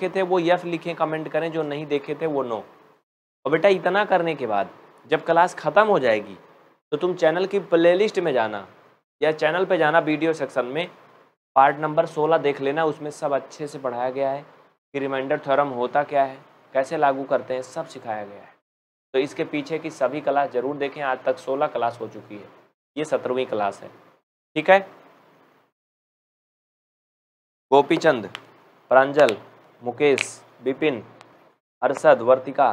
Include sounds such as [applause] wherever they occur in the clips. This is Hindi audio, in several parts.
देखे थे, वो यफ लिखें, कमेंट करें, जो नहीं देखे थे, वो नो। और बेटा, इतना करने के बाद, जब क्लास ख़त्म हो जाएगी तो तुम चैनल की प्लेलिस्ट में जाना, या चैनल पे जाना वीडियो सेक्शन में, पार्ट नंबर 16 देख लेना, उसमें सब अच्छे से पढ़ाया गया है, कि रिमाइंडर थ्योरम होता क्या है, कैसे लागू करते हैं, सब सिखाया गया है। तो इसके पीछे की सभी क्लास ज़रूर देखें, आज तक 16 क्लास हो चुकी है, ये सत्रहवीं क्लास है, ठीक है? गोपीचंद, प्रांजल मुकेश विपिन अरसद वर्तिका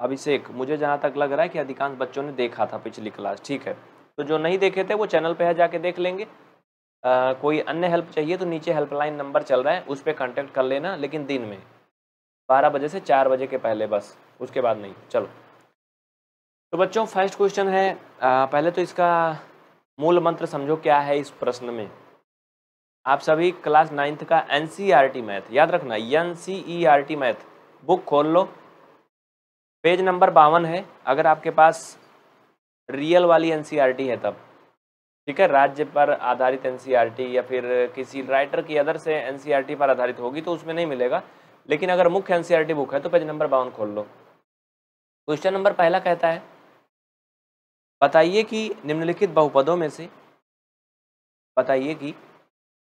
अभिषेक। मुझे जहाँ तक लग रहा है कि अधिकांश बच्चों ने देखा था पिछली क्लास ठीक है? तो जो नहीं देखे थे वो चैनल पे है जाके देख लेंगे। आ, कोई अन्य हेल्प चाहिए तो नीचे हेल्पलाइन नंबर चल रहा है उस पर कॉन्टेक्ट कर लेना लेकिन दिन में। बारह बजे से चार बजे के पहले बस उसके बाद नहीं चलो। तो बच्चों फ़र्स्ट क्वेश्चन है आ, पहले तो इसका मूल मंत्र समझो क्या है इस प्रश्न में? आप सभी क्लास नाइन्थ का एन मैथ, याद रखना एन सी मैथ, बुक खोल लो। पेज नंबर बावन है, अगर आपके पास रियल वाली एन है तब, ठीक है, राज्य पर आधारित एन या फिर किसी राइटर की अदर से एन पर आधारित होगी तो उसमें नहीं मिलेगा, लेकिन अगर मुख्य एन बुक है तो पेज नंबर बावन खोल लो। क्वेश्चन नंबर पहला कहता है, बताइए कि निम्नलिखित बहुपदों में से, बताइए कि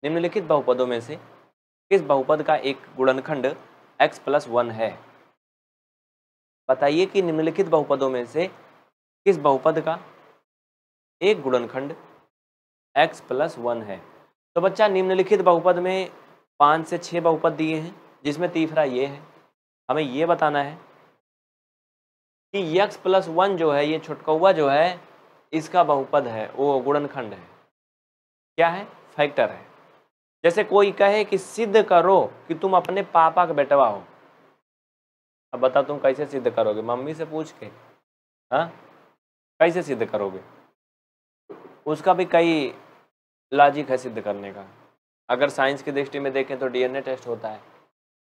निम्नलिखित बहुपदों में से किस बहुपद का एक गुणनखंड x प्लस वन है? बताइए कि निम्नलिखित बहुपदों में से किस बहुपद का एक गुणनखंड x प्लस वन है? तो बच्चा, निम्नलिखित बहुपद में पाँच से छः बहुपद दिए हैं, जिसमें तीसरा ये है। हमें ये बताना है कि x प्लस वन जो है, ये छुटकौआ जो है, इसका बहुपद है, वो गुणनखंड है। क्या है? फैक्टर है। जैसे कोई कहे कि सिद्ध करो कि तुम अपने पापा का बेटवा हो। अब बता तुम कैसे सिद्ध करोगे? मम्मी से पूछ के हाँ? कैसे सिद्ध करोगे? उसका भी कई लॉजिक है सिद्ध करने का। अगर साइंस की दृष्टि में देखें तो डीएनए टेस्ट होता है।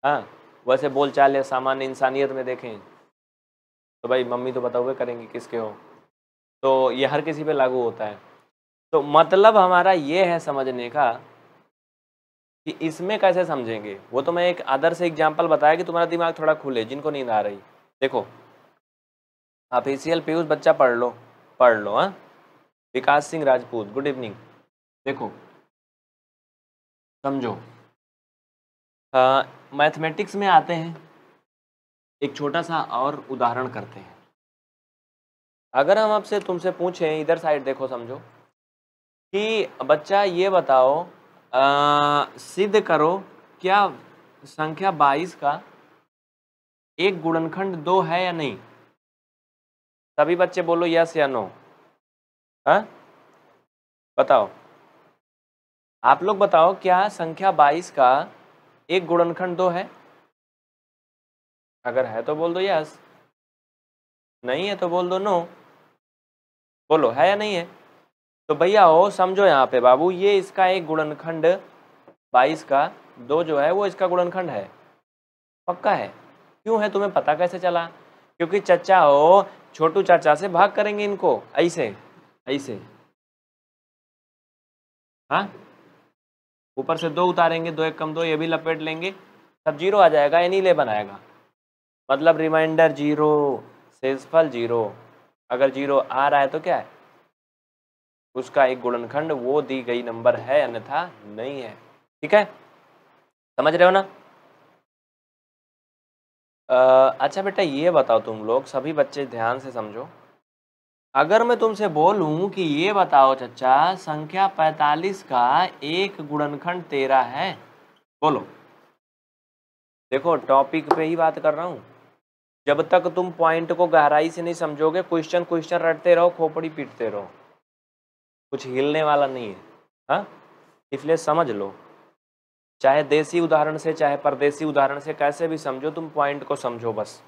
हाँ? वैसे बोल चाल या सामान्य इंसानियत में देखें तो भाई मम्मी तो बताओगे करेंगे किसके हो? तो ये हर किसी पे लागू होता है। तो मतलब हमारा ये है समझने का कि इसमें कैसे समझेंगे? वो तो मैं एक आदर्श एग्ज़ाम्पल बताया कि तुम्हारा दिमाग थोड़ा खुले, जिनको नींद आ रही। देखो ऑफिशियल पीयूष बच्चा पढ़ लो पढ़ लो हाँ? विकास सिंह राजपूत गुड इवनिंग देखो, समझो मैथमेटिक्स में आते हैं, एक छोटा सा और उदाहरण करते हैं। अगर हम आपसे, तुमसे पूछें, इधर साइड देखो, समझो, कि बच्चा ये बताओ सिद्ध करो, क्या संख्या बाईस का एक गुणनखंड दो है या नहीं? सभी बच्चे बोलो यस या नो हाँ? बताओ। आप लोग बताओ, क्या संख्या बाईस का एक गुणनखंड दो है? अगर है तो बोल दो यस नहीं है तो बोल दो नो बोलो, है या नहीं है? तो भैया हो समझो यहाँ पे बाबू, ये इसका एक गुणनखंड बाईस का दो जो है, वो इसका गुणनखंड है। पक्का है? क्यों है? तुम्हें पता कैसे चला? क्योंकि चचा हो, छोटू चाचा से भाग करेंगे इनको, ऐसे ऐसे। हाँ? ऊपर से दो उतारेंगे, दो एक कम दो, ये भी लपेट लेंगे। सब ज़ीरो आ जाएगा, ये नीले बनाएगा। मतलब रिमाइंडर ज़ीरो सेजफल ज़ीरो। अगर ज़ीरो आ रहा है तो क्या है? उसका एक गुणनखंड वो दी गई नंबर है अन्यथा नहीं है। ठीक है? समझ रहे हो ना? आ, अच्छा बेटा ये बताओ तुम लोग सभी बच्चे ध्यान से समझो। अगर मैं तुमसे बोलूँ कि ये बताओ चचा संख्या 45 का एक गुणनखंड तेरह है बोलो। देखो टॉपिक पे ही बात कर रहा हूँ। जब तक तुम पॉइंट को गहराई से नहीं समझोगे क्वेश्चन क्वेश्चन रटते रहो खोपड़ी पीटते रहो। कुछ हिलने वाला नहीं है हाँ? इसलिए समझ लो। चाहे देसी उदाहरण से, चाहे परदेसी उदाहरण से, कैसे भी समझो, तुम पॉइंट को समझो बस।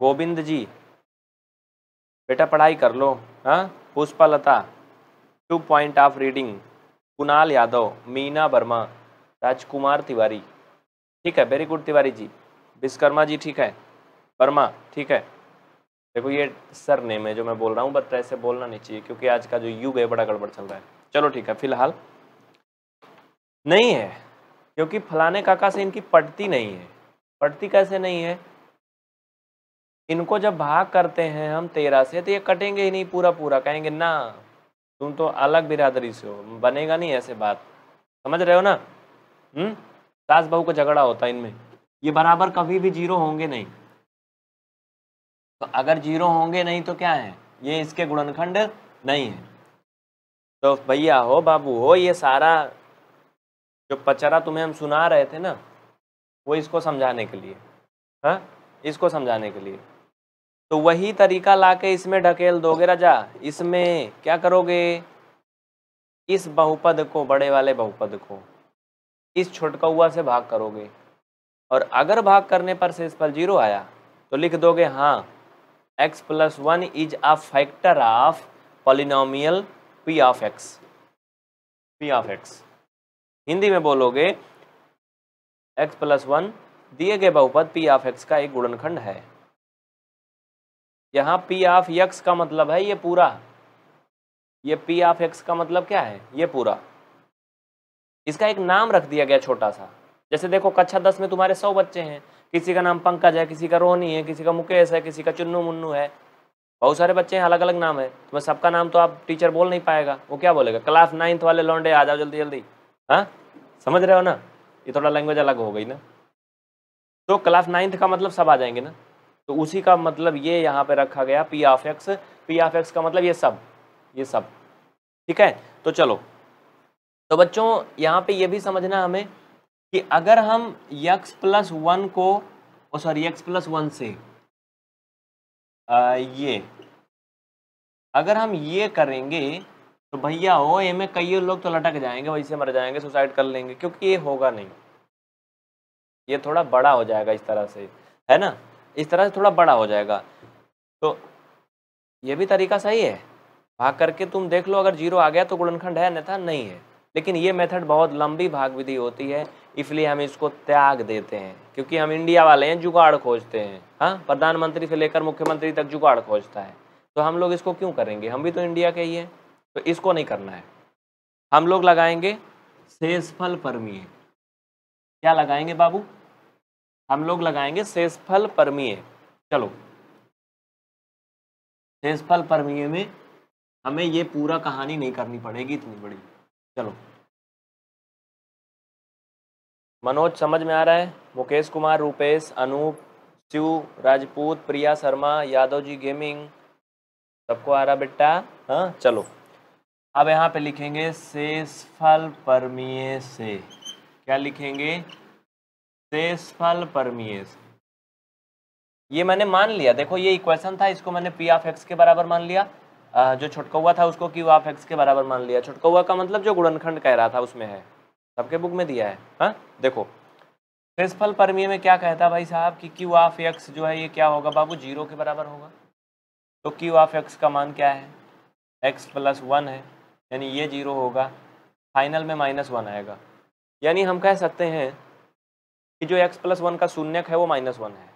गोविंद जी, बेटा पढ़ाई कर लो हाँ? Pushplata two point of reading Kunal Yadav, Meena Verma, Rajkumar Tiwari. ठीक है वेरी गुड तिवारी जी। विश्वकर्मा जी, ठीक है। वर्मा, ठीक है। देखो ये सर नेम है जो मैं बोल रहा हूँ, बट ऐसे बोलना नहीं चाहिए, क्योंकि आज का जो युग है, बड़ा गड़बड़ चल रहा है। चलो ठीक है, फ़िलहाल नहीं है, क्योंकि फलाने काका से इनकी पटती नहीं है। पटती कैसे नहीं है? इनको जब भाग करते हैं हम तेरह से तो ये कटेंगे ही नहीं पूरा पूरा कहेंगे, ना, तुम तो अलग बिरादरी से हो, बनेगा नहीं ऐसे बात। समझ रहे हो ना? हम्म? सास बहू का झगड़ा होता है इनमें। ये बराबर कभी भी ज़ीरो होंगे नहीं। तो अगर ज़ीरो होंगे नहीं तो क्या है? ये इसके गुणनखंड नहीं है। तो भैया हो, बाबू हो, ये सारा जो पचरा तुम्हें हम सुना रहे थे ना, वो इसको समझाने के लिए हाँ? इसको समझाने के लिए। तो वही तरीका लाके इसमें ढकेल दोगे राजा। इसमें क्या करोगे? इस बहुपद को, बड़े वाले बहुपद को, इस छोटकौआ से भाग करोगे। और अगर भाग करने पर शेष फल ज़ीरो आया तो लिख दोगे हाँ x plus one is a factor of polynomial p of x p of x Hindi में बोलोगे एक्स प्लस वन दिए गए बहुपद पी ऑफ़ एक्स का एक गुणनखंड है। यहाँ पी ऑफ़ एक्स का मतलब है ये पूरा। ये पी ऑफ़ एक्स का मतलब क्या है? ये पूरा। इसका एक नाम रख दिया गया छोटा सा। जैसे देखो कक्षा दस में तुम्हारे सौ बच्चे हैं। किसी का नाम पंकज है, किसी का रोहनी है, किसी का मुकेश है, किसी का चुन्नू मुन्नू है। बहुत सारे बच्चे हैं अलग अलग नाम है। तुम्हें सबका नाम तो आप टीचर बोल नहीं पाएगा। वो क्या बोलेगा? क्लास नाइन्थ वाले लौंडे, आ जाओ जल्दी जल्दी। हाँ? समझ रहे हो ना? ये थोड़ा लैंग्वेज अलग हो गई ना। तो क्लास नाइन्थ का मतलब सब आ जाएँगे ना। तो उसी का मतलब ये यहाँ पे रखा गया p of x p of x का मतलब ये सब। ये सब। ठीक है? तो चलो। तो बच्चों, यहाँ पे ये भी समझना हमें कि अगर हम यक्स प्लस वन को सॉरी यक्स प्लस वन से आ, ये अगर हम ये करेंगे तो भैया हो ये में कई लोग तो लटक जाएँगे वैसे मर जाएँगे सुसाइड कर लेंगे क्योंकि ये होगा नहीं। ये थोड़ा बड़ा हो जाएगा इस तरह से है ना? इस तरह से थोड़ा बड़ा हो जाएगा। तो ये भी तरीका सही है। भाग करके तुम देख लो अगर ज़ीरो आ गया तो गुणनखंड है अन्यथा नहीं है। लेकिन ये मेथड बहुत लंबी भाग विधि होती है, इसलिए हम इसको त्याग देते हैं, क्योंकि हम इंडिया वाले हैं, जुगाड़ खोजते हैं। हाँ प्रधानमंत्री से लेकर मुख्यमंत्री तक जुगाड़ खोजता है। तो हम लोग इसको क्यों करेंगे? हम भी तो इंडिया के ही हैं तो इसको नहीं करना है। हम लोग लगाएँगे शेषफल परमीय। क्या लगाएँगे बाबू? हम लोग लगाएँगे शेषफल परमीय। चलो। शेषफल परमीय में हमें ये पूरा कहानी नहीं करनी पड़ेगी, इतनी बड़ी। चलो। मनोज, समझ में आ रहा है? मुकेश कुमार, रूपेश, अनूप, शिव, राजपूत, प्रिया शर्मा, यादव जी गेमिंग। सबको आ रहा बेटा? हाँ चलो। अब यहाँ पे लिखेंगे शेषफल परमीय से। क्या लिखेंगे? शेषफल परमीय से। ये मैंने मान लिया। देखो, ये इक्वेशन था, इसको मैंने पी ऑफ़ एक्स के बराबर मान लिया। जो छुटकौआ था उसको क्यू ऑफ़ एक्स के बराबर मान लिया। छुटकौआ का मतलब जो गुणनखंड कह रहा था उसमें है। सबके बुक में दिया है। हाँ? देखो। शेषफल परमीय में क्या कहता भाई साहब कि क्यू ऑफ़ एक्स जो है ये क्या होगा? बाबू ज़ीरो के बराबर होगा। तो क्यू ऑफ़ एक्स का मान क्या है? एक्स प्लस वन है। यानी ये ज़ीरो होगा। फाइनल में माइनस वन आएगा। यानी हम कह सकते हैं कि जो एक्स प्लस वन का शून्यक है वो माइनस वन है।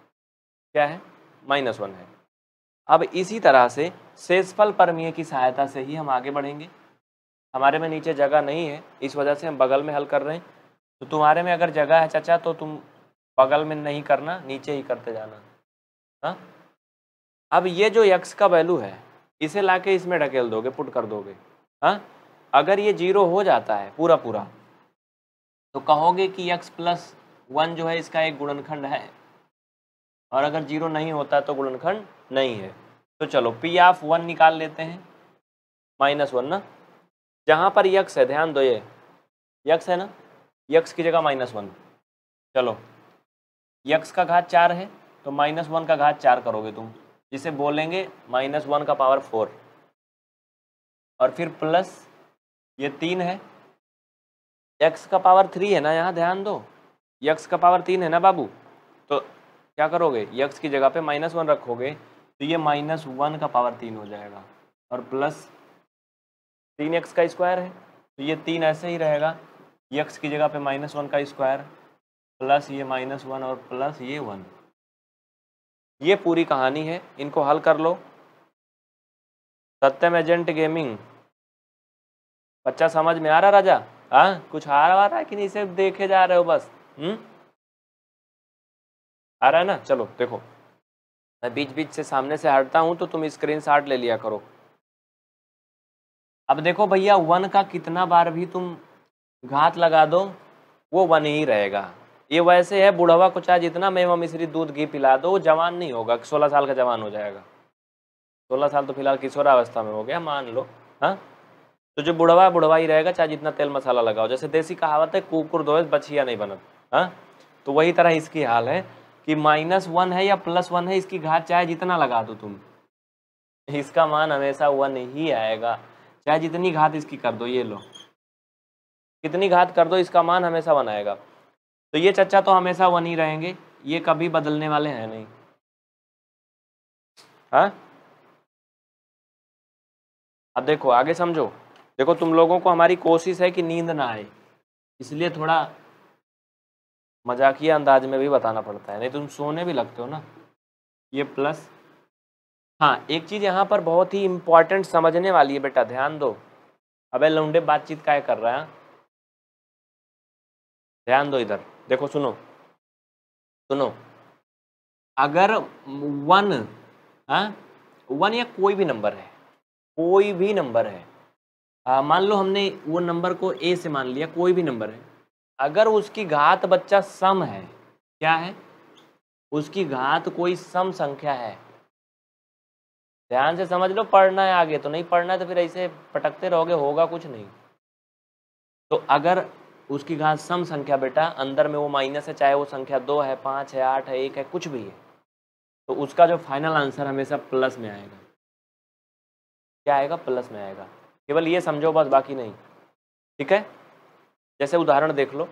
क्या है? माइनस वन है। अब इसी तरह से शेषफल परमीय की सहायता से ही हम आगे बढ़ेंगे। हमारे में नीचे जगह नहीं है, इस वजह से हम बगल में हल कर रहे हैं। तो तुम्हारे में अगर जगह है चाचा तो तुम बगल में नहीं करना, नीचे ही करते जाना। हाँ? अब ये जो यक्स का वैल्यू है, इसे लाके इसमें ढकेल दोगे, पुट कर दोगे। हाँ? अगर ये ज़ीरो हो जाता है पूरा पूरा तो कहोगे कि यक्स प्लस वन जो है, इसका एक गुणनखंड है। और अगर ज़ीरो नहीं होता तो गुणनखंड नहीं है। तो चलो पी ऑफ़ वन निकाल लेते हैं। माइनस वन ना। जहाँ पर यक्स है, ध्यान दो ये। यक्स है ना? यक्स की जगह माइनस वन चलो। यक्स का घात चार है तो माइनस वन का घात चार करोगे तुम। जिसे बोलेंगे माइनस वन का पावर फोर और फिर प्लस ये तीन है। एक्स का पावर थ्री है ना, यहाँ ध्यान दो। यक्स का पावर तीन है ना, बाबू? तो क्या करोगे? यक्स की जगह पे माइनस वन रखोगे तो ये माइनस वन का पावर तीन हो जाएगा। और प्लस तीन एक्स का स्क्वायर है तो ये तीन ऐसे ही रहेगा। यक्स की जगह पे माइनस वन का स्क्वायर प्लस ये माइनस वन और प्लस ये वन ये पूरी कहानी है, इनको हल कर लो। सत्यम एजेंट गेमिंग। बच्चा समझ में आ रहा राजा? हाँ? कुछ आ रहा है कि नहीं? सिर्फ़ देखे जा रहे हो बस। हम्म? आ रहा है ना? चलो, देखो। मैं बीच बीच से सामने से हटता हूँ तो तुम स्क्रीन शॉट ले लिया करो। अब देखो भैया, वन का कितना बार भी तुम घात लगा दो, वो वन ही रहेगा। ये वैसे है, बुढ़वा को चाहे जितना मेवा मिश्री दूध घी पिला दो, वो जवान नहीं होगा। सोलह साल का जवान हो जाएगा। सोलह साल तो फ़िलहाल किशोरावस्था में हो गया, मान लो। हाँ? तो जो बुढ़वा बुढ़वा ही रहेगा, चाहे जितना तेल मसाला लगाओ। जैसे देसी कहावत है, कुकुर दो बछिया नहीं बनत। हाँ? तो वही तरह इसकी हाल है। कि माइनस वन है या प्लस वन है, इसकी घात चाहे जितना लगा दो तुम। इसका मान हमेशा वन ही आएगा। चाहे जितनी घात इसकी कर दो, ये लो। कितनी घात कर दो, इसका मान हमेशा वन आएगा। तो ये चच्चा तो हमेशा वन ही रहेंगे। ये कभी बदलने वाले हैं नहीं। हाँ? अब देखो, आगे समझो। देखो, तुम लोगों को हमारी कोशिश है कि नींद ना आए। इसलिए थोड़ा मजाकिया अंदाज में भी बताना पड़ता है, नहीं तुम सोने भी लगते हो ना। ये प्लस हाँ एक चीज़ यहाँ पर बहुत ही इम्पोर्टेंट समझने वाली है बेटा, ध्यान दो। अबे लौंडे बातचीत क्या कर रहा है ध्यान दो इधर, देखो सुनो। सुनो। अगर वन हाँ? वन या कोई भी नंबर है, कोई भी नंबर है मान लो हमने वो नंबर को ए से मान लिया, कोई भी नंबर है अगर उसकी घात बच्चा सम है, क्या है? उसकी घात कोई सम संख्या है। ध्यान से समझ लो, पढ़ना है आगे तो नहीं पढ़ना है तो फिर ऐसे पटकते रहोगे, होगा कुछ नहीं। तो अगर उसकी घात सम संख्या बेटा, अंदर में वो माइनस है, चाहे वो संख्या दो है, पाँच है, आठ है, एक है, कुछ भी है तो उसका जो फाइनल आंसर हमेशा प्लस में आएगा। क्या आएगा? प्लस में आएगा। केवल ये समझो, बस बाकी नहीं। ठीक है? जैसे उदाहरण देख लो,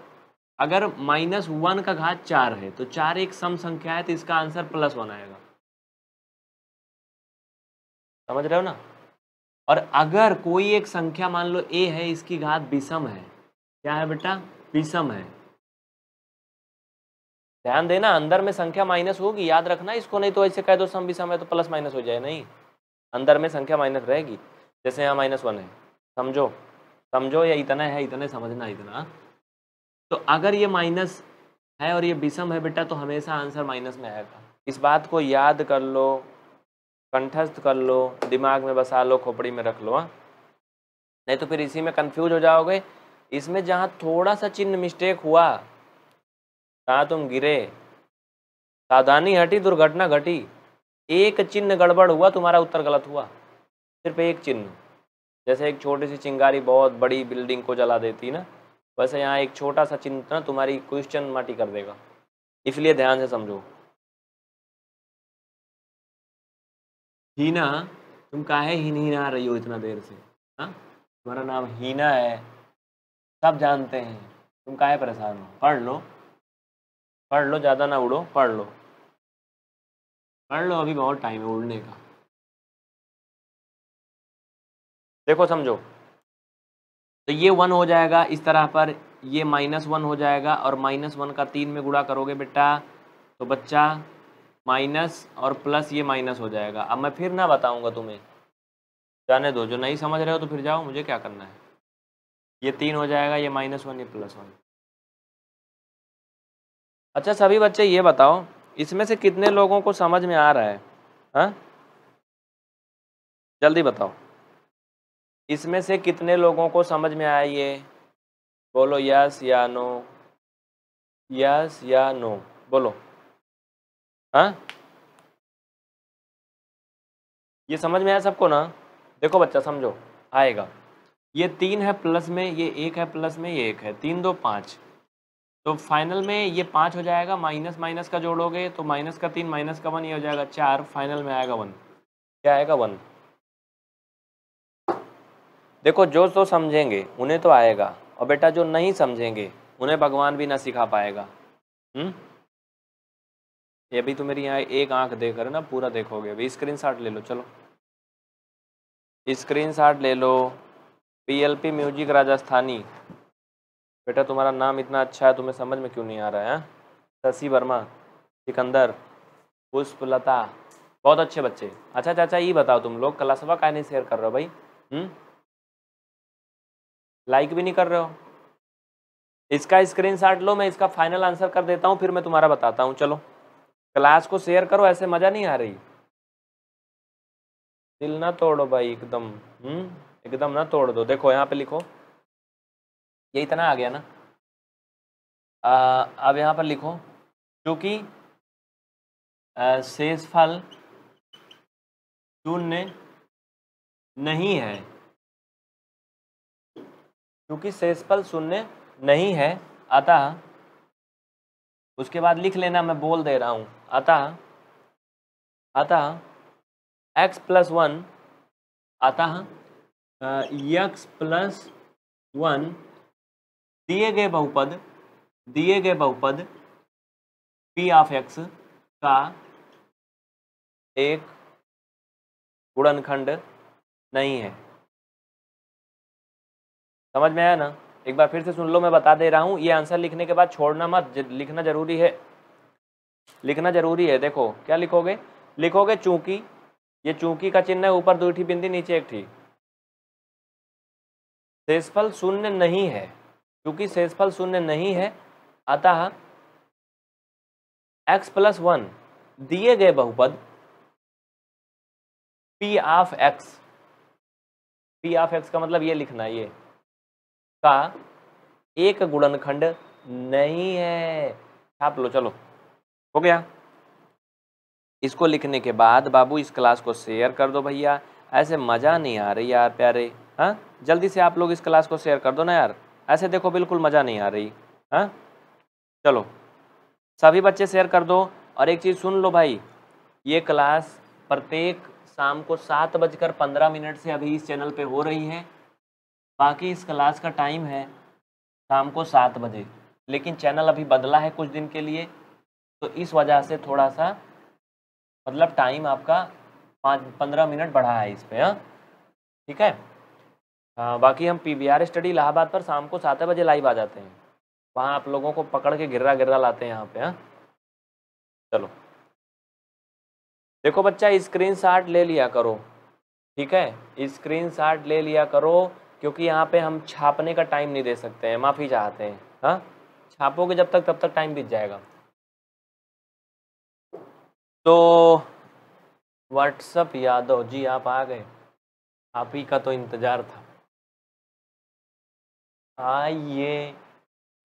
अगर माइनस वन का घात चार है तो चार एक सम संख्या है तो इसका आंसर प्लस वन आएगा। समझ रहे हो ना? और अगर कोई एक संख्या मान लो ए है, इसकी घात विषम है, क्या है बेटा? विषम है। ध्यान देना, अंदर में संख्या माइनस होगी, याद रखना, इसको नहीं तो ऐसे कह दो सम विषम है तो प्लस माइनस हो जाए, नहीं। अंदर में संख्या माइनस रहेगी, जैसे यहाँ माइनस वन है, समझो। समझो या इतना है, इतने समझना इतना। तो अगर ये माइनस है और ये विषम है बेटा तो हमेशा आंसर माइनस में आएगा। इस बात को याद कर लो, कंठस्थ कर लो, दिमाग में बसा लो, खोपड़ी में रख लो हाँ। नहीं तो फिर इसी में कंफ्यूज हो जाओगे। इसमें जहाँ थोड़ा सा चिन्ह मिस्टेक हुआ कहाँ तुम गिरे, सावधानी हटी, दुर्घटना घटी, एक चिन्ह गड़बड़ हुआ, तुम्हारा उत्तर गलत हुआ, सिर्फ़ एक चिन्ह। जैसे एक छोटी सी चिंगारी बहुत बड़ी बिल्डिंग को जला देती है ना, वैसे यहाँ एक छोटा सा चिन्ह ना तुम्हारी क्वेश्चन माटी कर देगा। इसलिए ध्यान से समझो। हीना, तुम काहे हिन हिना रही हो इतना देर से? हाँ? तुम्हारा नाम हीना है, सब जानते हैं। तुम काहे परेशान हो? पढ़ लो। पढ़ लो, ज़्यादा ना उड़ो, पढ़ लो। पढ़ लो, अभी बहुत टाइम है उड़ने का। देखो समझो। तो ये वन हो जाएगा, इस तरह पर ये माइनस वन हो जाएगा और माइनस वन का तीन में गुड़ा करोगे बेटा तो बच्चा माइनस और प्लस ये माइनस हो जाएगा। अब मैं फिर ना बताऊँगा तुम्हें। जाने दो, जो नहीं समझ रहे हो तो फिर जाओ, मुझे क्या करना है? ये तीन हो जाएगा, ये माइनस वन, ये प्लस वन। अच्छा सभी बच्चे ये बताओ, इसमें से कितने लोगों को समझ में आ रहा है? हा? जल्दी बताओ। इसमें से कितने लोगों को समझ में आया ये? बोलो यस या नो यस या नो बोलो। हाँ? ये समझ में आया सबको ना? देखो बच्चा, समझो। आएगा। ये तीन है प्लस में, ये एक है प्लस में, ये एक है। तीन, दो, पाँच। तो फाइनल में ये पाँच हो जाएगा माइनस माइनस का जोड़ोगे तो माइनस का तीन माइनस का वन ये हो जाएगा चार। फाइनल में आएगा वन क्या आएगा वन देखो, जो तो समझेंगे, उन्हें तो आएगा। और बेटा, जो नहीं समझेंगे, उन्हें भगवान भी ना सिखा पाएगा। हम्म? ये भी तो मेरी यहाँ एक आँख देख रहे ना पूरा देखोगे। अभी स्क्रीन शॉट ले लो, चलो। स्क्रीन शॉट ले। लो पीएलपी म्यूज़िक राजस्थानी। बेटा, तुम्हारा नाम इतना अच्छा है, तुम्हें समझ में क्यों नहीं आ रहा है शशि वर्मा, सिकंदर, पुष्पलता। बहुत अच्छे बच्चे। अच्छा चाचा ये बताओ तुम लोग क्लासवा का नहीं शेयर कर रहे हो भाई? हम्म? लाइक भी नहीं कर रहे हो। इसका स्क्रीनशॉट लो मैं इसका फाइनल आंसर कर देता हूँ फिर मैं तुम्हारा बताता हूँ। चलो। क्लास को शेयर करो ऐसे मज़ा नहीं आ रही। दिल ना तोड़ो भाई एकदम। हम्म? एकदम ना तोड़ दो। देखो यहाँ पे लिखो। ये इतना आ गया ना। आ, अब यहाँ पर लिखो। क्योंकि शेष फल शून्य नहीं है। क्योंकि शेषफल शून्य नहीं है। अतः, उसके बाद लिख लेना, मैं बोल दे रहा हूँ। अतः अतः, x प्लस वन अतः यक्स प्लस वन दिए गए बहुपद, दिए गए बहुपद, p ऑफ़ x का एक गुणनखंड नहीं है। समझ में आया ना? एक बार फिर से सुन लो, मैं बता दे रहा हूँ, ये आंसर लिखने के बाद छोड़ना मत लिखना ज़रूरी है। लिखना ज़रूरी है, देखो, क्या लिखोगे? लिखोगे चूँकि, ये चूँकि का चिन्ह है, ऊपर दो ठी बिंदी, नीचे एक थी शेषफल शून्य नहीं है क्योंकि शेषफल शून्य नहीं है, अतः x प्लस वन दिए गए बहुपद p of x, p of x का मतलब ये लिखना है ये। का एक गुणनखंड नहीं है। छाप लो, चलो। हो गया। इसको लिखने के बाद बाबू, इस क्लास को शेयर कर दो भैया। ऐसे मज़ा नहीं आ रही यार प्यारे। हाँ? जल्दी से आप लोग इस क्लास को शेयर कर दो ना यार। ऐसे देखो बिल्कुल मज़ा नहीं आ रही। हाँ? चलो। सभी बच्चे शेयर कर दो। और एक चीज़ सुन लो भाई। ये क्लास प्रत्येक शाम को सात बजकर पंद्रह मिनट से अभी इस चैनल पे हो रही है। बाकी इस क्लास का टाइम है शाम को सात बजे। लेकिन चैनल अभी बदला है कुछ दिन के लिए तो इस वजह से थोड़ा सा मतलब टाइम आपका पाँच, पंद्रह मिनट बढ़ा है इस पर हाँ? ठीक है? हाँ बाकी हम P B R study Allahabad पर शाम को सात बजे लाइव आ जाते हैं। वहाँ आप लोगों को पकड़ के गिर्रा गिर्रा लाते हैं यहाँ पे हाँ? चलो। देखो बच्चा स्क्रीन शॉट ले लिया करो। ठीक है? स्क्रीन शॉट ले लिया करो। क्योंकि यहाँ पे हम छापने का टाइम नहीं दे सकते हैं माफ़ी चाहते हैं हाँ? छापोगे जब तक तब तक टाइम बीत जाएगा। तो व्हाट्सअप यादव जी आप आ गए। आप ही का तो इंतज़ार था। आइए।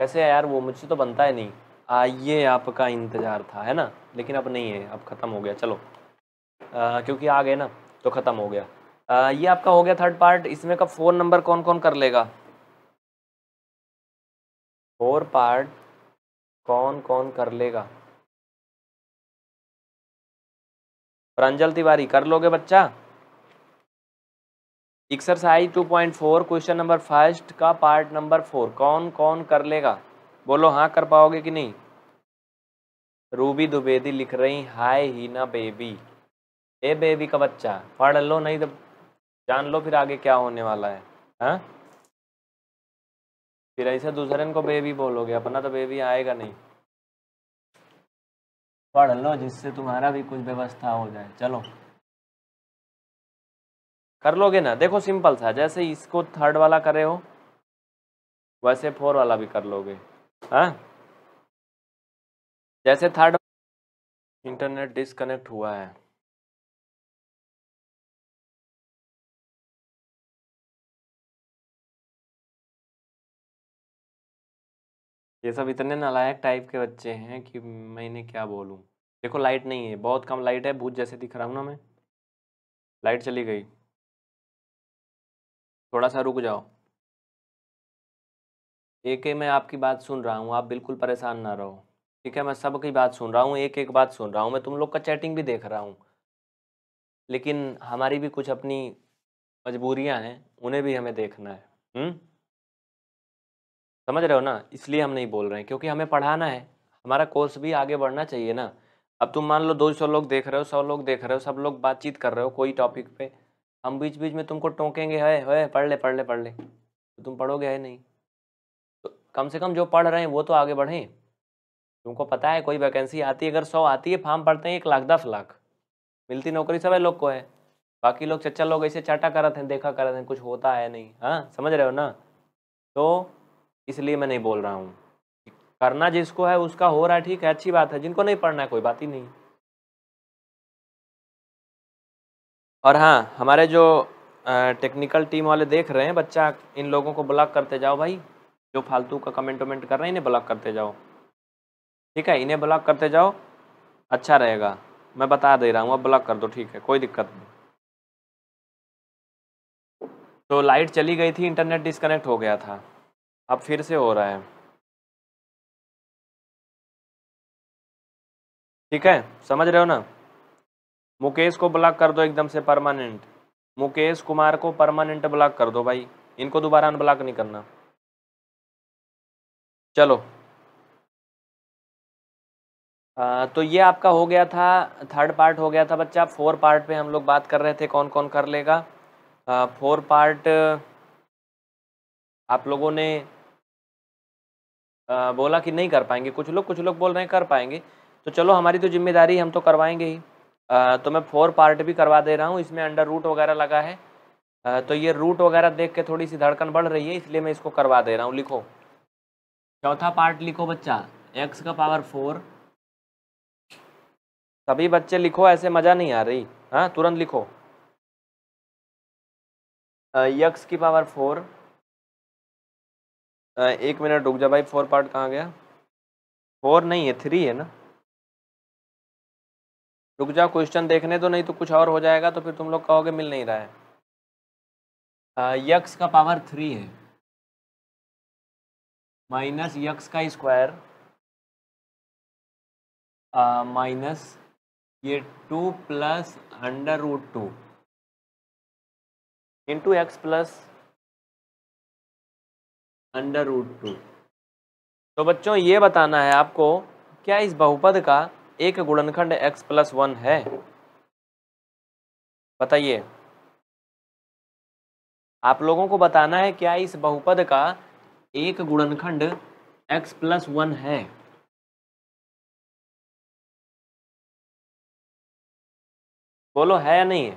कैसे है यार वो? मुझसे तो बनता है नहीं। आइए आपका इंतज़ार था है ना? लेकिन अब नहीं है अब ख़त्म हो गया। चलो। आ, क्योंकि आ गए ना तो ख़त्म हो गया। आ, ये आपका हो गया थर्ड पार्ट इसमें का फ़ोन नंबर कौन कौन कर लेगा? फोर पार्ट कौन कौन कर लेगा? प्रंजल तिवारी कर लोगे बच्चा? एक्सरसाइज 2.4 क्वेश्चन नंबर फ़र्स्ट का पार्ट नंबर फोर कौन कौन कर लेगा? बोलो हाँ कर पाओगे कि नहीं? रूबी द्विवेदी लिख रही हाय हीना बेबी। ए बेबी का बच्चा पढ़ लो नहीं तो जान लो फिर आगे क्या होने वाला है हाँ? फिर ऐसे दूसरे को बेबी बोलोगे अपना तो बेबी आएगा नहीं। पढ़ लो जिससे तुम्हारा भी कुछ व्यवस्था हो जाए। चलो। कर लोगे ना? देखो सिंपल सा जैसे इसको थर्ड वाला करे हो वैसे फोर वाला भी कर लोगे हाँ? जैसे थर्ड इंटरनेट डिसकनेक्ट हुआ है। ये सब इतने नालायक टाइप के बच्चे हैं कि मैं इन्हें क्या बोलूँ? देखो लाइट नहीं है, बहुत कम लाइट है, भूत जैसे दिख रहा हूँ ना मैं। लाइट चली गई। थोड़ा सा रुक जाओ। एक ही मैं आपकी बात सुन रहा हूँ, आप बिल्कुल परेशान ना रहो। ठीक है, मैं सबकी बात सुन रहा हूँ एक एक बात सुन रहा हूँ, मैं तुम लोग का चैटिंग भी देख रहा हूँ। लेकिन हमारी भी कुछ अपनी मजबूरियाँ हैं, उन्हें भी हमें देखना है। हुँ? समझ रहे हो ना? इसलिए हम नहीं बोल रहे हैं क्योंकि हमें पढ़ाना है। हमारा कोर्स भी आगे बढ़ना चाहिए ना। अब तुम मान लो दो सौ लोग देख रहे हो सौ लोग देख रहे हो सब लोग बातचीत कर रहे हो कोई टॉपिक पे। हम बीच बीच में तुमको टोकेंगे है, है पढ़ ले पढ़ ले पढ़ ले। तो तुम पढ़ोगे है नहीं? तो कम से कम जो पढ़ रहे हैं वो तो आगे बढ़ें। तुमको पता है कोई वैकेंसी आती है अगर सौ आती है फॉर्म पढ़ते हैं एक लाख दस लाख। मिलती नौकरी सब लोग को है। बाकी लोग चच्चा लोग ऐसे चाटा करते हैं देखा करते हैं कुछ होता है नहीं। हाँ समझ रहे हो ना? तो इसलिए मैं नहीं बोल रहा हूँ। करना जिसको है, उसका हो रहा है, ठीक है, अच्छी बात है। जिनको नहीं पढ़ना है, कोई बात ही नहीं। और हाँ हमारे जो टेक्निकल टीम वाले देख रहे हैं, बच्चा, इन लोगों को ब्लॉक करते जाओ भाई। जो फालतू का कमेंट वमेंट कर रहे हैं, इन्हें ब्लॉक करते जाओ। ठीक है, इन्हें ब्लॉक करते जाओ अच्छा रहेगा। मैं बता दे रहा हूँ, अब ब्लॉक कर दो, ठीक है, कोई दिक्कत नहीं। तो लाइट चली गई थी इंटरनेट डिस्कनेक्ट हो गया था। अब फिर से हो रहा है। ठीक है? समझ रहे हो ना? मुकेश को ब्लॉक कर दो एकदम से परमानेंट मुकेश कुमार को परमानेंट ब्लॉक कर दो भाई। इनको दोबारा अनब्लॉक नहीं करना। चलो। आ, तो ये आपका हो गया था थर्ड पार्ट हो गया था बच्चा। फोर पार्ट पे हम लोग बात कर रहे थे कौन कौन कर लेगा। आ, फोर पार्ट आप लोगों ने बोला कि नहीं कर पाएँगे। कुछ लोग कुछ लोग बोल रहे हैं कर पाएँगे। तो चलो हमारी तो ज़िम्मेदारी हम तो करवाएँगे ही। आ, तो मैं फोर पार्ट भी करवा दे रहा हूँ। इसमें अंडर रूट वगैरह लगा है। आ, तो ये रूट वगैरह देख के थोड़ी सी धड़कन बढ़ रही है इसलिए मैं इसको करवा दे रहा हूँ। लिखो। चौथा पार्ट लिखो बच्चा। एक्स का पावर फोर सभी बच्चे लिखो ऐसे मज़ा नहीं आ रही। हाँ तुरंत लिखो। यक्स की पावर फोर एक मिनट रुक जा भाई, फोर पार्ट कहाँ गया? फोर नहीं है, थ्री है ना? रुक जा, क्वेश्चन देखने तो नहीं तो कुछ और हो जाएगा तो फिर तुम लोग कहोगे मिल नहीं रहा है। यक्स का पावर थ्री है। माइनस यक्स का स्क्वायर। माइनस ये two plus under root two. Into x plus under root two तो बच्चों, ये बताना है आपको, क्या इस बहुपद का एक गुणनखंड x प्लस वन है? बताइए। आप लोगों को बताना है क्या इस बहुपद का एक गुणनखंड x प्लस वन है? बोलो, है या नहीं है?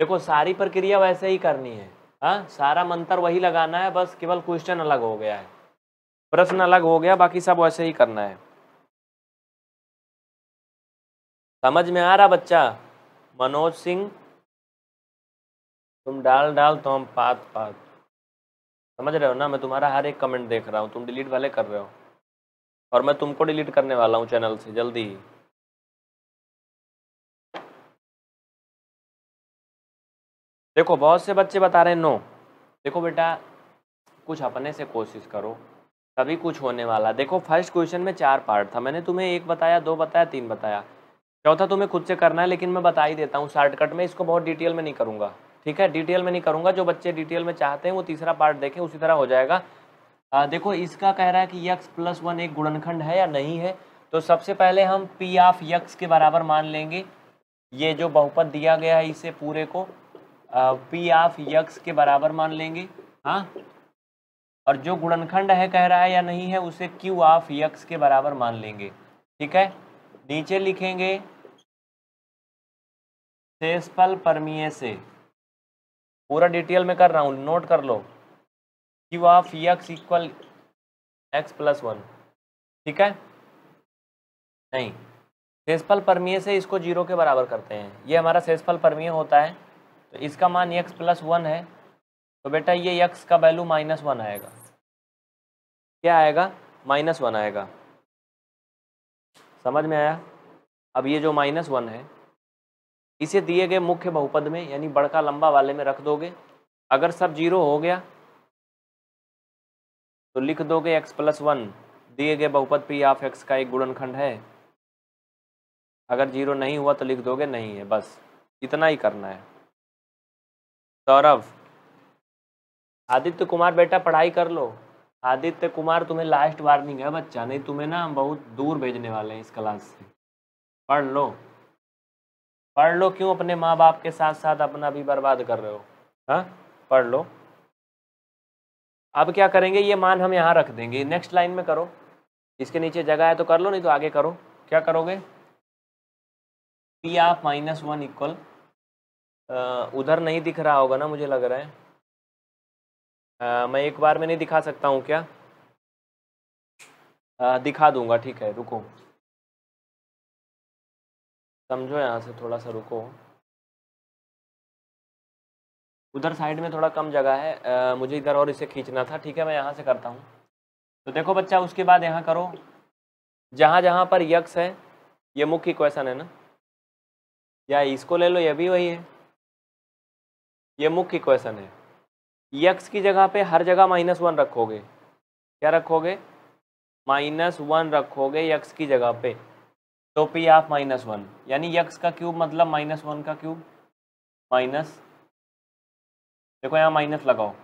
देखो, सारी प्रक्रिया वैसे ही करनी है। हाँ सारा मंत्र वही लगाना है, बस केवल क्वेश्चन अलग हो गया है। प्रश्न अलग हो गया, बाकी सब वैसे ही करना है। समझ में आ रहा बच्चा? मनोज सिंह, तुम डाल डाल तो हम पात पात। समझ रहे हो ना? मैं तुम्हारा हर एक कमेंट देख रहा हूँ, तुम डिलीट वाले कर रहे हो। और मैं तुमको डिलीट करने वाला हूँ चैनल से, जल्दी। ही देखो बहुत से बच्चे बता रहे हैं नो देखो बेटा कुछ अपने से कोशिश करो। तभी कुछ होने वाला। देखो फ़र्स्ट क्वेश्चन में चार पार्ट था। मैंने तुम्हें एक बताया दो बताया तीन बताया। चौथा तुम्हें खुद से करना है लेकिन मैं बता ही देता हूँ। शॉर्टकट में इसको बहुत डिटेल में नहीं करूँगा। ठीक है? डिटेल में नहीं करूँगा। जो बच्चे डिटेल में चाहते हैं वो तीसरा पार्ट देखें उसी तरह हो जाएगा। आ, देखो इसका कह रहा है कि यक्स प्लस वन एक गुणनखंड है या नहीं है? तो सबसे पहले हम पी ऑफ़ यक्स के बराबर मान लेंगे। ये जो बहुपद दिया गया है इसे पूरे को पी ऑफ़ यक्स के बराबर मान लेंगे हाँ? और जो गुणनखंड है, कह रहा है या नहीं है, उसे क्यू ऑफ़ यक्स के बराबर मान लेंगे, ठीक है? नीचे लिखेंगे सेसफल परमीय से। पूरा डिटेल में कर रहा हूँ नोट कर लो। Q of x equal x plus one ठीक है? नहीं सेसफल परमीय से इसको ज़ीरो के बराबर करते हैं। ये हमारा सेसफल परमीय होता है। तो इसका मान यक्स प्लस वन है तो बेटा ये यक्स का वैल्यू माइनस वन आएगा। क्या आएगा? माइनस वन आएगा। समझ में आया? अब ये जो माइनस वन है, इसे दिए गए मुख्य बहुपद में, यानी बड़का लंबा वाले में रख दोगे। अगर सब ज़ीरो हो गया तो लिख दोगे एक्स प्लस वन दिए गए बहुपद पी ऑफ़ एक्स का एक गुणनखंड है। अगर ज़ीरो नहीं हुआ तो लिख दोगे नहीं है, बस। इतना ही करना है। सौरभ, आदित्य कुमार बेटा पढ़ाई कर लो। आदित्य कुमार तुम्हें लास्ट वार्निंग है बच्चा, नहीं तुम्हें ना हम बहुत दूर भेजने वाले हैं इस क्लास से। पढ़ लो। पढ़ लो क्यों अपने माँ बाप के साथ साथ अपना भी बर्बाद कर रहे हो? हाँ? पढ़ लो। अब क्या करेंगे? ये मान हम यहाँ रख देंगे। नेक्स्ट लाइन में करो। इसके नीचे जगह है तो कर लो, नहीं तो आगे करो। क्या करोगे? P of minus one equal उधर नहीं दिख रहा होगा ना मुझे लग रहा है। आ, मैं एक बार में नहीं दिखा सकता हूँ क्या? आ, दिखा दूँगा ठीक है रुको। समझो यहाँ से थोड़ा सा रुको। उधर साइड में थोड़ा कम जगह है। आ, मुझे इधर और इसे खींचना था ठीक है मैं यहाँ से करता हूँ। तो देखो बच्चा उसके बाद यहाँ करो। जहाँ जहाँ पर यक्स है ये मुख्य क्वेश्चन है ना? या इसको ले लो ये भी वही है। ये मुख्य क्वेश्चन है। यक्स की जगह पे हर जगह माइनस वन रखोगे। क्या रखोगे? माइनस वन रखोगे यक्स की जगह पे। तो पी ऑफ़ माइनस वन यानी यक्स का क्यूब मतलब माइनस वन का क्यूब माइनस देखो यहाँ माइनस लगाओ।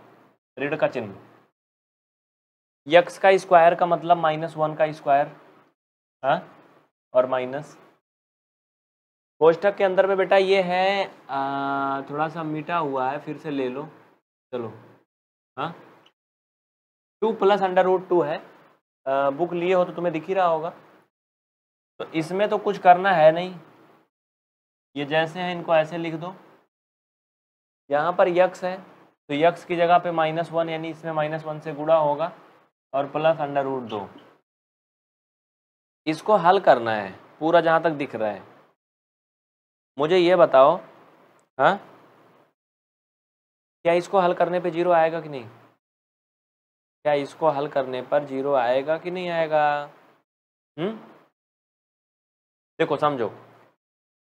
ऋण का चिन्ह। यक्स का स्क्वायर का मतलब माइनस वन का स्क्वायर हाँ? और माइनस कोष्टक के अंदर में बेटा ये है आ, थोड़ा सा मीठा हुआ है फिर से ले लो। चलो। हाँ? Two plus under root two है। आ, बुक लिए हो तो तुम्हें दिख ही रहा होगा। तो इसमें तो कुछ करना है नहीं। ये जैसे हैं इनको ऐसे लिख दो। यहाँ पर यक्स है तो यक्स की जगह पे माइनस वन यानी इसमें माइनस वन से गुड़ा होगा और प्लस अंडर रूट दो। इसको हल करना है पूरा जहाँ तक दिख रहा है। मुझे ये बताओ हाँ? क्या इसको हल करने पे ज़ीरो आएगा कि नहीं? क्या इसको हल करने पर ज़ीरो आएगा कि नहीं आएगा? हम्म? देखो, समझो।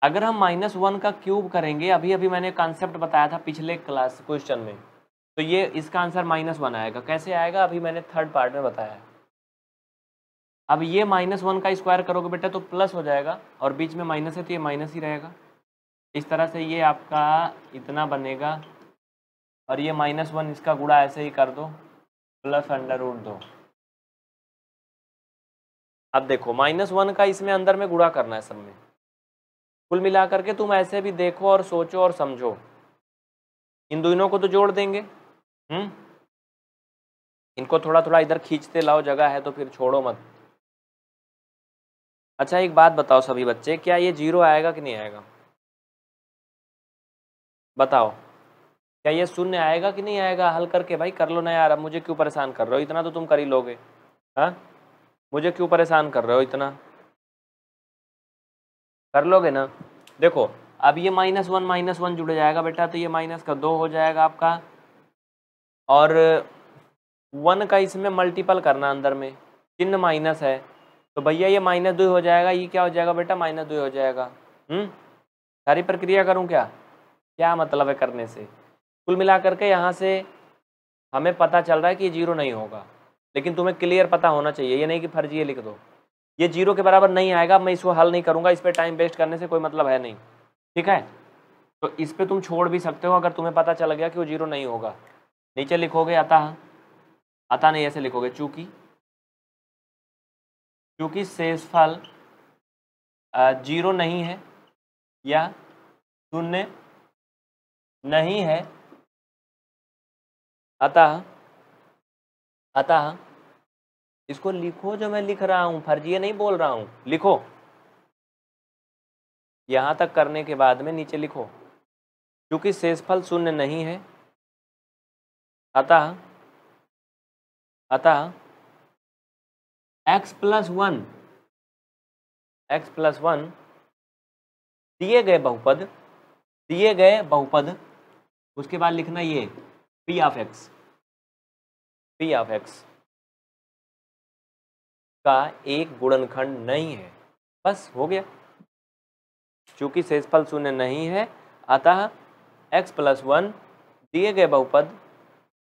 अगर हम माइनस वन का क्यूब करेंगे अभी अभी मैंने कॉन्सेप्ट बताया था पिछले क्लास क्वेश्चन में तो ये, इसका आंसर माइनस वन आएगा। कैसे आएगा? अभी मैंने थर्ड पार्ट में बताया। अब ये माइनस वन का स्क्वायर करोगे बेटा तो प्लस हो जाएगा, और बीच में माइनस है तो ये माइनस ही रहेगा। इस तरह से ये आपका इतना बनेगा और ये माइनस वन इसका गुड़ा ऐसे ही कर दो प्लस अंडर रूट दो। अब देखो माइनस वन का इसमें अंदर में गुड़ा करना है सब में। कुल मिला करके तुम ऐसे भी देखो और सोचो और समझो। इन दोनों को तो जोड़ देंगे हम्म? इनको थोड़ा थोड़ा इधर खींचते लाओ, जगह है तो फिर छोड़ो मत। अच्छा एक बात बताओ सभी बच्चे, क्या ये ज़ीरो आएगा कि नहीं आएगा? बताओ। क्या ये शून्य आएगा कि नहीं आएगा? हल करके भाई कर लो ना यार, अब मुझे क्यों परेशान कर रहे हो? इतना तो तुम कर ही लोगे। हाँ? मुझे क्यों परेशान कर रहे हो इतना? कर लोगे ना? देखो, अब ये माइनस वन माइनस वन जुड़ जाएगा बेटा तो ये माइनस का दो हो जाएगा आपका। और वन का इसमें मल्टीपल करना अंदर में। चिन्ह माइनस है। तो भैया ये माइनस दो हो जाएगा, ये क्या हो जाएगा बेटा? माइनस दो हो जाएगा। हम्म? सारी प्रक्रिया करूँ क्या? क्या मतलब है करने से? कुल मिला करके यहाँ से हमें पता चल रहा है कि ये ज़ीरो नहीं होगा। लेकिन तुम्हें क्लियर पता होना चाहिए, ये नहीं कि फर्जी ये लिख दो। ये ज़ीरो के बराबर नहीं आएगा, मैं इसको हल नहीं करूँगा, इस पर टाइम वेस्ट करने से कोई मतलब है नहीं। ठीक है? तो इस पर तुम छोड़ भी सकते हो अगर तुम्हें पता चल गया कि वो ज़ीरो नहीं होगा। नीचे लिखोगे अतः। अतः नहीं, ऐसे लिखोगे, चूँकि। चूँकि शेषफल ज़ीरो नहीं है या शून्य नहीं है। अतः अतः इसको लिखो जो मैं लिख रहा हूँ, फर्जी नहीं बोल रहा हूँ, लिखो। यहाँ तक करने के बाद में नीचे लिखो, क्योंकि शेषफल शून्य नहीं है। अतः अतः, x plus one x plus one दिए गए बहुपद, दिए गए बहुपद उसके बाद लिखना ये p of x p of x का एक गुणनखंड नहीं है। बस, हो गया। चूँकि शेषफल शून्य नहीं है, अतः x प्लस वन दिए गए बहुपद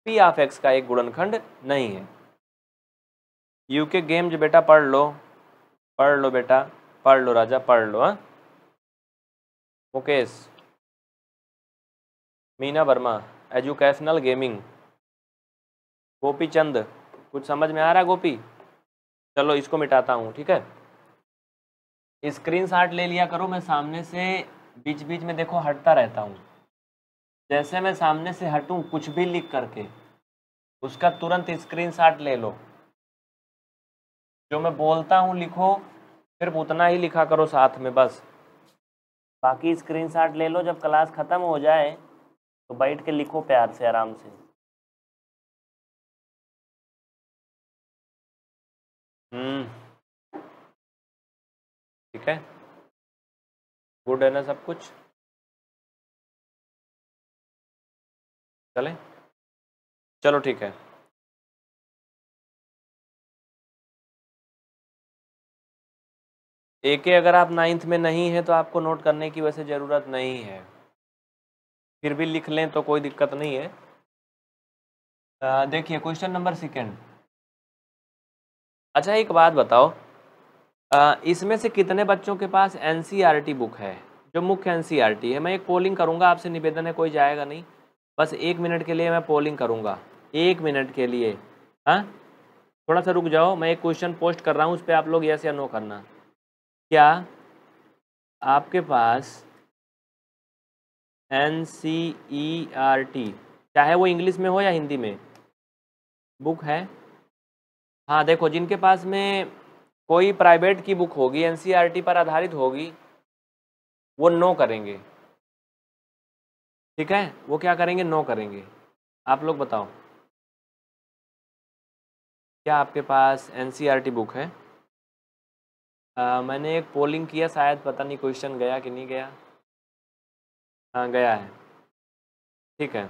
p ऑफ़ x का एक गुणनखंड नहीं है। यू के गेम जो बेटा पढ़ लो पढ़ लो बेटा, पढ़ लो राजा, पढ़ लो हाँ। Mukesh Meena Verma, educational gaming. गोपी चंद, कुछ समझ में आ रहा है गोपी? चलो, इसको मिटाता हूँ, ठीक है? स्क्रीन शॉट ले लिया करो, मैं सामने से बीच बीच में देखो, हटता रहता हूँ। जैसे मैं सामने से हटूँ, कुछ भी लिख करके, उसका तुरंत स्क्रीन शॉट ले लो। जो मैं बोलता हूँ, लिखो सिर्फ़ उतना ही लिखा करो साथ में, बस। बाकी स्क्रीन शॉट ले लो, जब क्लास ख़त्म हो जाए तो बैठ के लिखो प्यार से, आराम से। हम्म। ठीक है। गुड है ना सब कुछ? चले। चलो ठीक है। ए के अगर आप नाइन्थ में नहीं है तो आपको नोट करने की वैसे ज़रूरत नहीं है। फिर भी लिख लें तो कोई दिक्कत नहीं है। देखिए क्वेश्चन नंबर सेकेंड अच्छा एक बात बताओ। इसमें से कितने बच्चों के पास एन बुक है? जो मुख्य एन है। मैं एक पोलिंग करूँगा, आपसे निवेदन है, कोई जाएगा नहीं। बस एक मिनट के लिए मैं पोलिंग करूँगा। एक मिनट के लिए। हाँ? थोड़ा सा रुक जाओ, मैं एक क्वेश्चन पोस्ट कर रहा हूँ, उस पर आप लोग यस या नो करना। क्या आपके पास N C E R T चाहे वो इंग्लिश में हो या हिंदी में। बुक है। हाँ देखो जिनके पास में कोई प्राइवेट की बुक होगी एन सी आर टी पर आधारित होगी वो नो करेंगे। ठीक है? वो क्या करेंगे? नो करेंगे। आप लोग बताओ। क्या आपके पास N C R T book है? आ, मैंने एक पोलिंग किया शायद पता नहीं क्वेश्चन गया कि नहीं गया। गया है। ठीक है।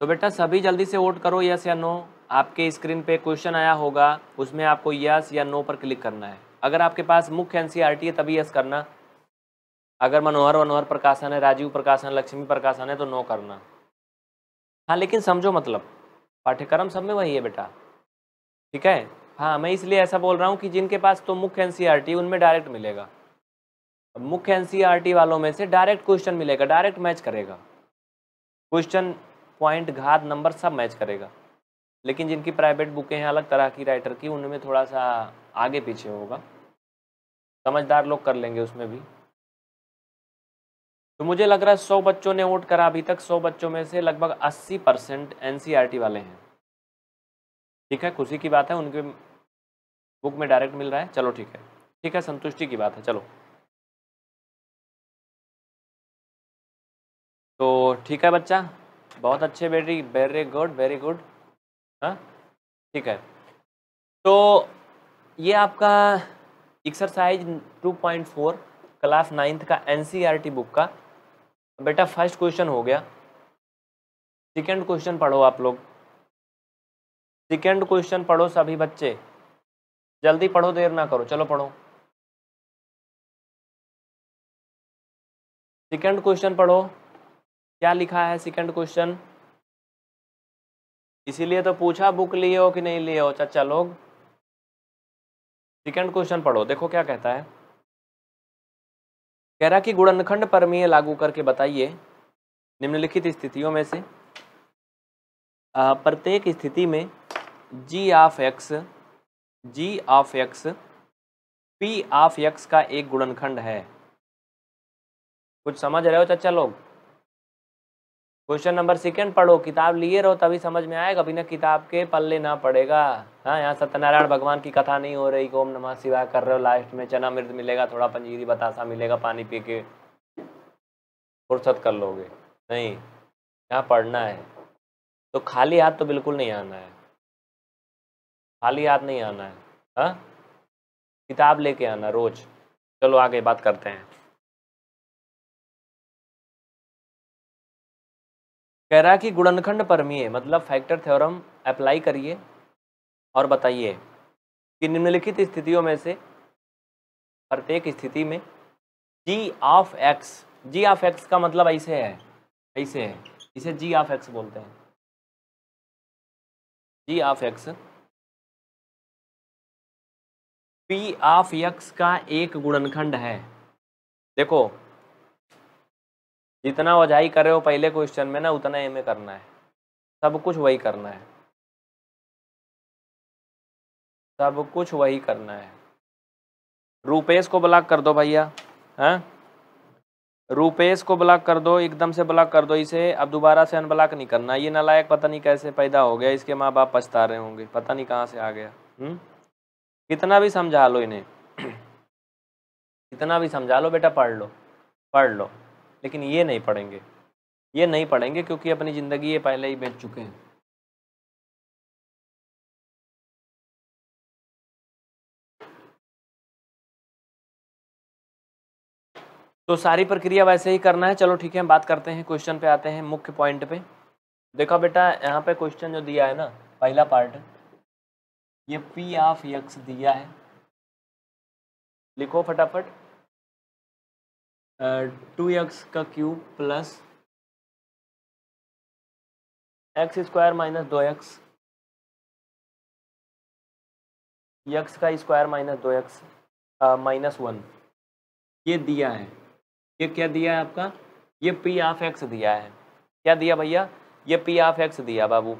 तो बेटा सभी जल्दी से वोट करो यस या नो आपके स्क्रीन पे क्वेश्चन आया होगा, उसमें आपको यस या नो पर क्लिक करना है। अगर आपके पास मुख्य एनसीआरटी है, तभी यस करना। अगर मनोहर मनोहर प्रकाशन है, राजीव प्रकाशन, लक्ष्मी प्रकाशन है तो नो करना। हाँ लेकिन समझो मतलब। पाठ्यक्रम सब में वही है बेटा। ठीक है? हाँ मैं इसलिए ऐसा बोल रहा हूँ कि जिनके पास तो मुख्य एन उनमें डायरेक्ट मिलेगा। मुख्य एन वालों में से डायरेक्ट क्वेश्चन मिलेगा डायरेक्ट मैच करेगा। क्वेश्चन पॉइंट घात नंबर सब मैच करेगा। लेकिन जिनकी प्राइवेट बुकें हैं, अलग तरह की राइटर की, उनमें थोड़ा सा आगे पीछे होगा। समझदार लोग कर लेंगे उसमें भी। तो मुझे लग रहा है सौ बच्चों ने वोट करा अभी तक, सौ बच्चों में से लगभग अस्सी परसेंट एन वाले हैं। ठीक है, खुशी की बात है, उनके बुक में डायरेक्ट मिल रहा है। चलो ठीक है। ठीक है, संतुष्टि की बात है। चलो। तो ठीक है बच्चा? बहुत अच्छे very very good very good हाँ? ठीक है। तो ये आपका एक्सरसाइज 2.4 क्लास नाइन्थ का एनसीईआरटी बुक का। बेटा फ़र्स्ट क्वेश्चन हो गया। सेकेंड क्वेश्चन पढ़ो आप लोग। सेकेंड क्वेश्चन पढ़ो सभी बच्चे। जल्दी पढ़ो, देर ना करो। चलो पढ़ो। सेकेंड क्वेश्चन पढ़ो। क्या लिखा है सेकंड क्वेश्चन इसीलिए तो पूछा बुक लिए हो कि नहीं लिए हो? चाचा लोग सेकंड क्वेश्चन पढ़ो, देखो क्या कहता है। कह रहा कि गुणनखंड परमीय लागू करके बताइए, निम्नलिखित स्थितियों में से। प्रत्येक स्थिति में g of x g of x p of x का एक गुणनखंड है। कुछ समझ रहे हो चाचा लोग? क्वेश्चन नंबर सेकेंड पढ़ो। किताब लिए रहो, तभी समझ में आएगा। बिना किताब के पल्ले ना पड़ेगा। हाँ यहाँ सत्यनारायण भगवान की कथा नहीं हो रही ओम नमः शिवाय कर रहे हो। लास्ट में चना मृत मिलेगा, थोड़ा पंजीरी बतासा मिलेगा, पानी पी के। फुर्सत कर लोगे। नहीं, यहाँ पढ़ना है। तो खाली हाथ तो बिल्कुल नहीं आना है। खाली हाथ नहीं आना है। हाँ? किताब लेके आना, रोज। चलो आगे बात करते हैं। कह रहा कि गुणनखंड परमीय मतलब फैक्टर थ्योरम अप्लाई करिए और बताइए कि निम्नलिखित स्थितियों में से प्रत्येक स्थिति में g of x g of x का मतलब ऐसे है ऐसे है, इसे जी ऑफ़ एक्स बोलते हैं। G of x p of x का एक गुणनखंड है। देखो जितना वजाई कर रहे हो पहले क्वेश्चन में ना, उतना एम करना है। सब कुछ वही करना है। सब कुछ वही करना है। रूपेश को ब्लॉक कर दो भैया, हैं? रूपेश को ब्लॉक कर दो, एकदम से ब्लॉक कर दो इसे। अब दोबारा से अनब्लॉक नहीं करना। ये नालायक पता नहीं कैसे पैदा हो गया, इसके माँ बाप पछता रहे होंगे। पता नहीं कहाँ से आ गया हुँ? कितना भी समझा लो इन्हें। [clears throat] कितना भी समझा लो बेटा, पढ़ लो पढ़ लो। लेकिन ये नहीं पढ़ेंगे। ये नहीं पढ़ेंगे क्योंकि अपनी ज़िंदगी ये पहले ही बेच चुके हैं। तो सारी प्रक्रिया वैसे ही करना है। चलो ठीक है, हम बात करते हैं क्वेश्चन पे आते हैं मुख्य पॉइंट पे। देखो बेटा, यहाँ पे क्वेश्चन जो दिया है ना, पहला पार्ट ये पी ऑफ़ यक्स दिया है। लिखो फटाफट। टू एक्स का cube plus x square minus दो एक्स यक्स का स्क्वायर माइनस दो एक्स माइनस वन ये दिया है। ये क्या दिया है आपका? ये पी ऑफ़ एक्स दिया है। क्या दिया भैया? ये पी ऑफ़ एक्स दिया बाबू।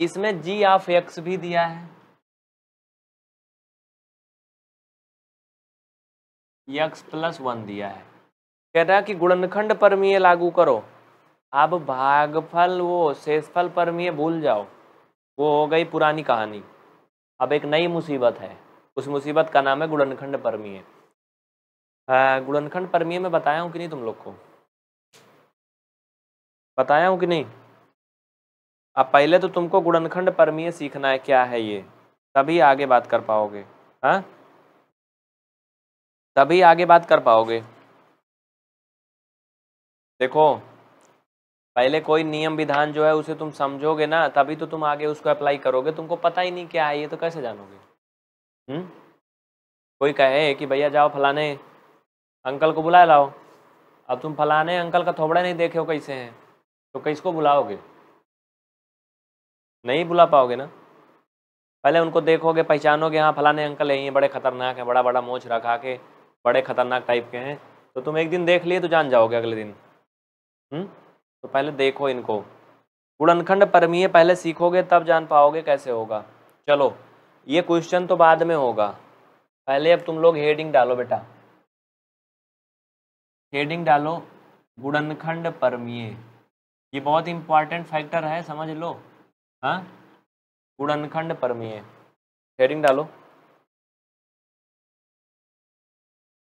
इसमें जी ऑफ़ एक्स भी दिया है। यक्स प्लस वन दिया है। कह रहा है कि गुणनखंड परमीय लागू करो। अब भागफल वो शेषफल परमीय भूल जाओ। वो हो गई पुरानी कहानी। अब एक नई मुसीबत है। उस मुसीबत का नाम है गुणनखंड परमीय। गुणनखंड परमीय में बताया हूँ कि नहीं तुम लोग को? बताया हूँ कि नहीं? अब पहले तो तुमको गुणनखंड परमीय सीखना है, क्या है ये? तभी आगे बात कर पाओगे। हाँ? तभी आगे बात कर पाओगे। देखो, पहले कोई नियम विधान जो है उसे तुम समझोगे ना, तभी तो तुम आगे उसको अप्लाई करोगे। तुमको पता ही नहीं क्या है, ये तो कैसे जानोगे? हम्म? कोई कहे कि भैया जाओ फलाने, अंकल को बुला लाओ। अब तुम फलाने अंकल का थोबड़ा नहीं देखे हो कैसे हैं तो किसको बुलाओगे? नहीं बुला पाओगे ना? पहले उनको देखोगे, पहचानोगे हाँ फलाने अंकल है बड़े खतरनाक हैं बड़ा बड़ा मोच रखा के बड़े खतरनाक टाइप के हैं तो तुम एक दिन देख लिए तो जान जाओगे अगले दिन। हम्म? तो पहले देखो इनको। गुणनखंड परमीय पहले सीखोगे, तब जान पाओगे कैसे होगा। चलो, ये क्वेश्चन तो बाद में होगा। पहले अब तुम लोग हेडिंग डालो बेटा। हेडिंग डालो गुणनखंड परमीय। ये बहुत इंपॉर्टेंट फैक्टर है, समझ लो। हाँ? गुणनखंड परमीय। हेडिंग डालो।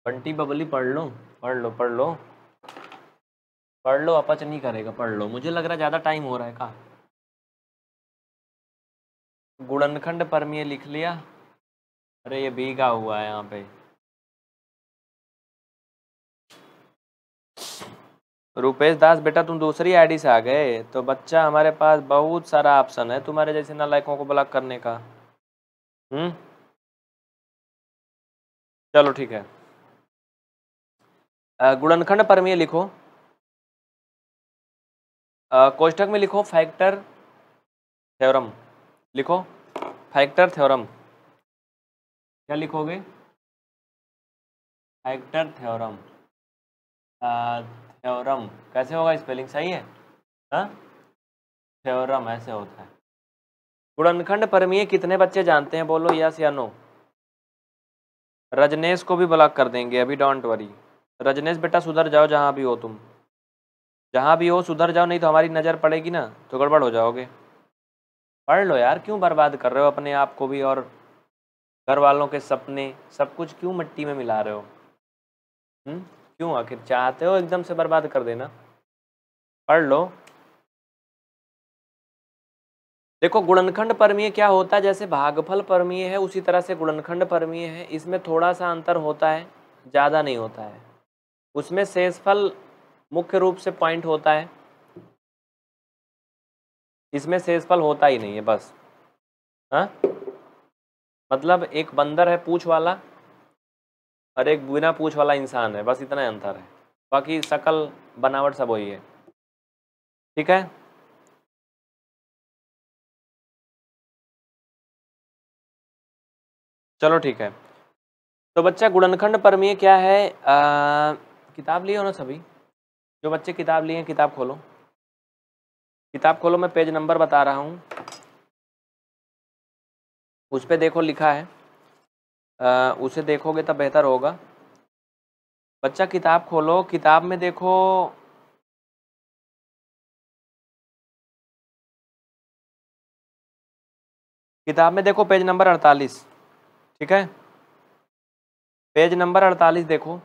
बंटी बबली पढ़ लो पढ़ लो पढ़ लो। पढ़ लो, अपच नहीं करेगा, पढ़ लो। मुझे लग रहा है ज़्यादा टाइम हो रहा है का गुणनखंड परमीय लिख लिया। अरे, ये भीगा हुआ है यहाँ पे। रुपेश दास, बेटा तुम दूसरी आईडी से आ गए। तो बच्चा, हमारे पास बहुत सारा ऑप्शन है, तुम्हारे जैसे ना नालायकों को ब्लॉक करने का। हम्म? चलो, ठीक है। गुणनखंड परमीय लिखो। कोष्टक में लिखो फैक्टर थ्योरम। लिखो, फैक्टर थ्योरम। क्या लिखोगे? Factor theorem. थ्योरम। कैसे होगा स्पेलिंग सही है? थ्योरम ऐसे होता है। गुणनखंड परमीय कितने बच्चे जानते हैं? बोलो यस या नो रजनेश को भी ब्लॉक कर देंगे, अभी डोंट वरी रजनेश बेटा, सुधर जाओ जहाँ भी हो तुम। जहाँ भी हो, सुधर जाओ, नहीं तो हमारी नज़र पड़ेगी ना तो गड़बड़ हो जाओगे। पढ़ लो यार, क्यों बर्बाद कर रहे हो अपने आप को भी और घर वालों के सपने, सब कुछ क्यों मिट्टी में मिला रहे हो? हुँ? क्यों आखिर चाहते हो एकदम से बर्बाद कर देना? पढ़ लो। देखो, गुणनखंड परमीय क्या होता है? जैसे भागफल परमीय है, उसी तरह से गुणनखंड परमीय है। इसमें थोड़ा सा अंतर होता है, ज़्यादा नहीं होता है। उसमें शेषफल मुख्य रूप से पॉइंट होता है। इसमें शेषफल होता ही नहीं है बस। हाँ? मतलब एक बंदर है पूछ वाला और एक बिना पूछ वाला इंसान है बस इतना अंतर है। बाकी शकल बनावट सब वही है। ठीक है? चलो ठीक है। तो बच्चा गुणनखंड परमीय क्या है? आ, किताब लिए हो ना सभी? जो बच्चे किताब लिए हैं किताब खोलो। किताब खोलो मैं पेज नंबर बता रहा हूँ। उस पर देखो लिखा है। आ, उसे देखोगे तब बेहतर होगा। बच्चा किताब खोलो। किताब में देखो किताब में देखो पेज नंबर अड़तालीस। ठीक है? पेज नंबर अड़तालीस देखो।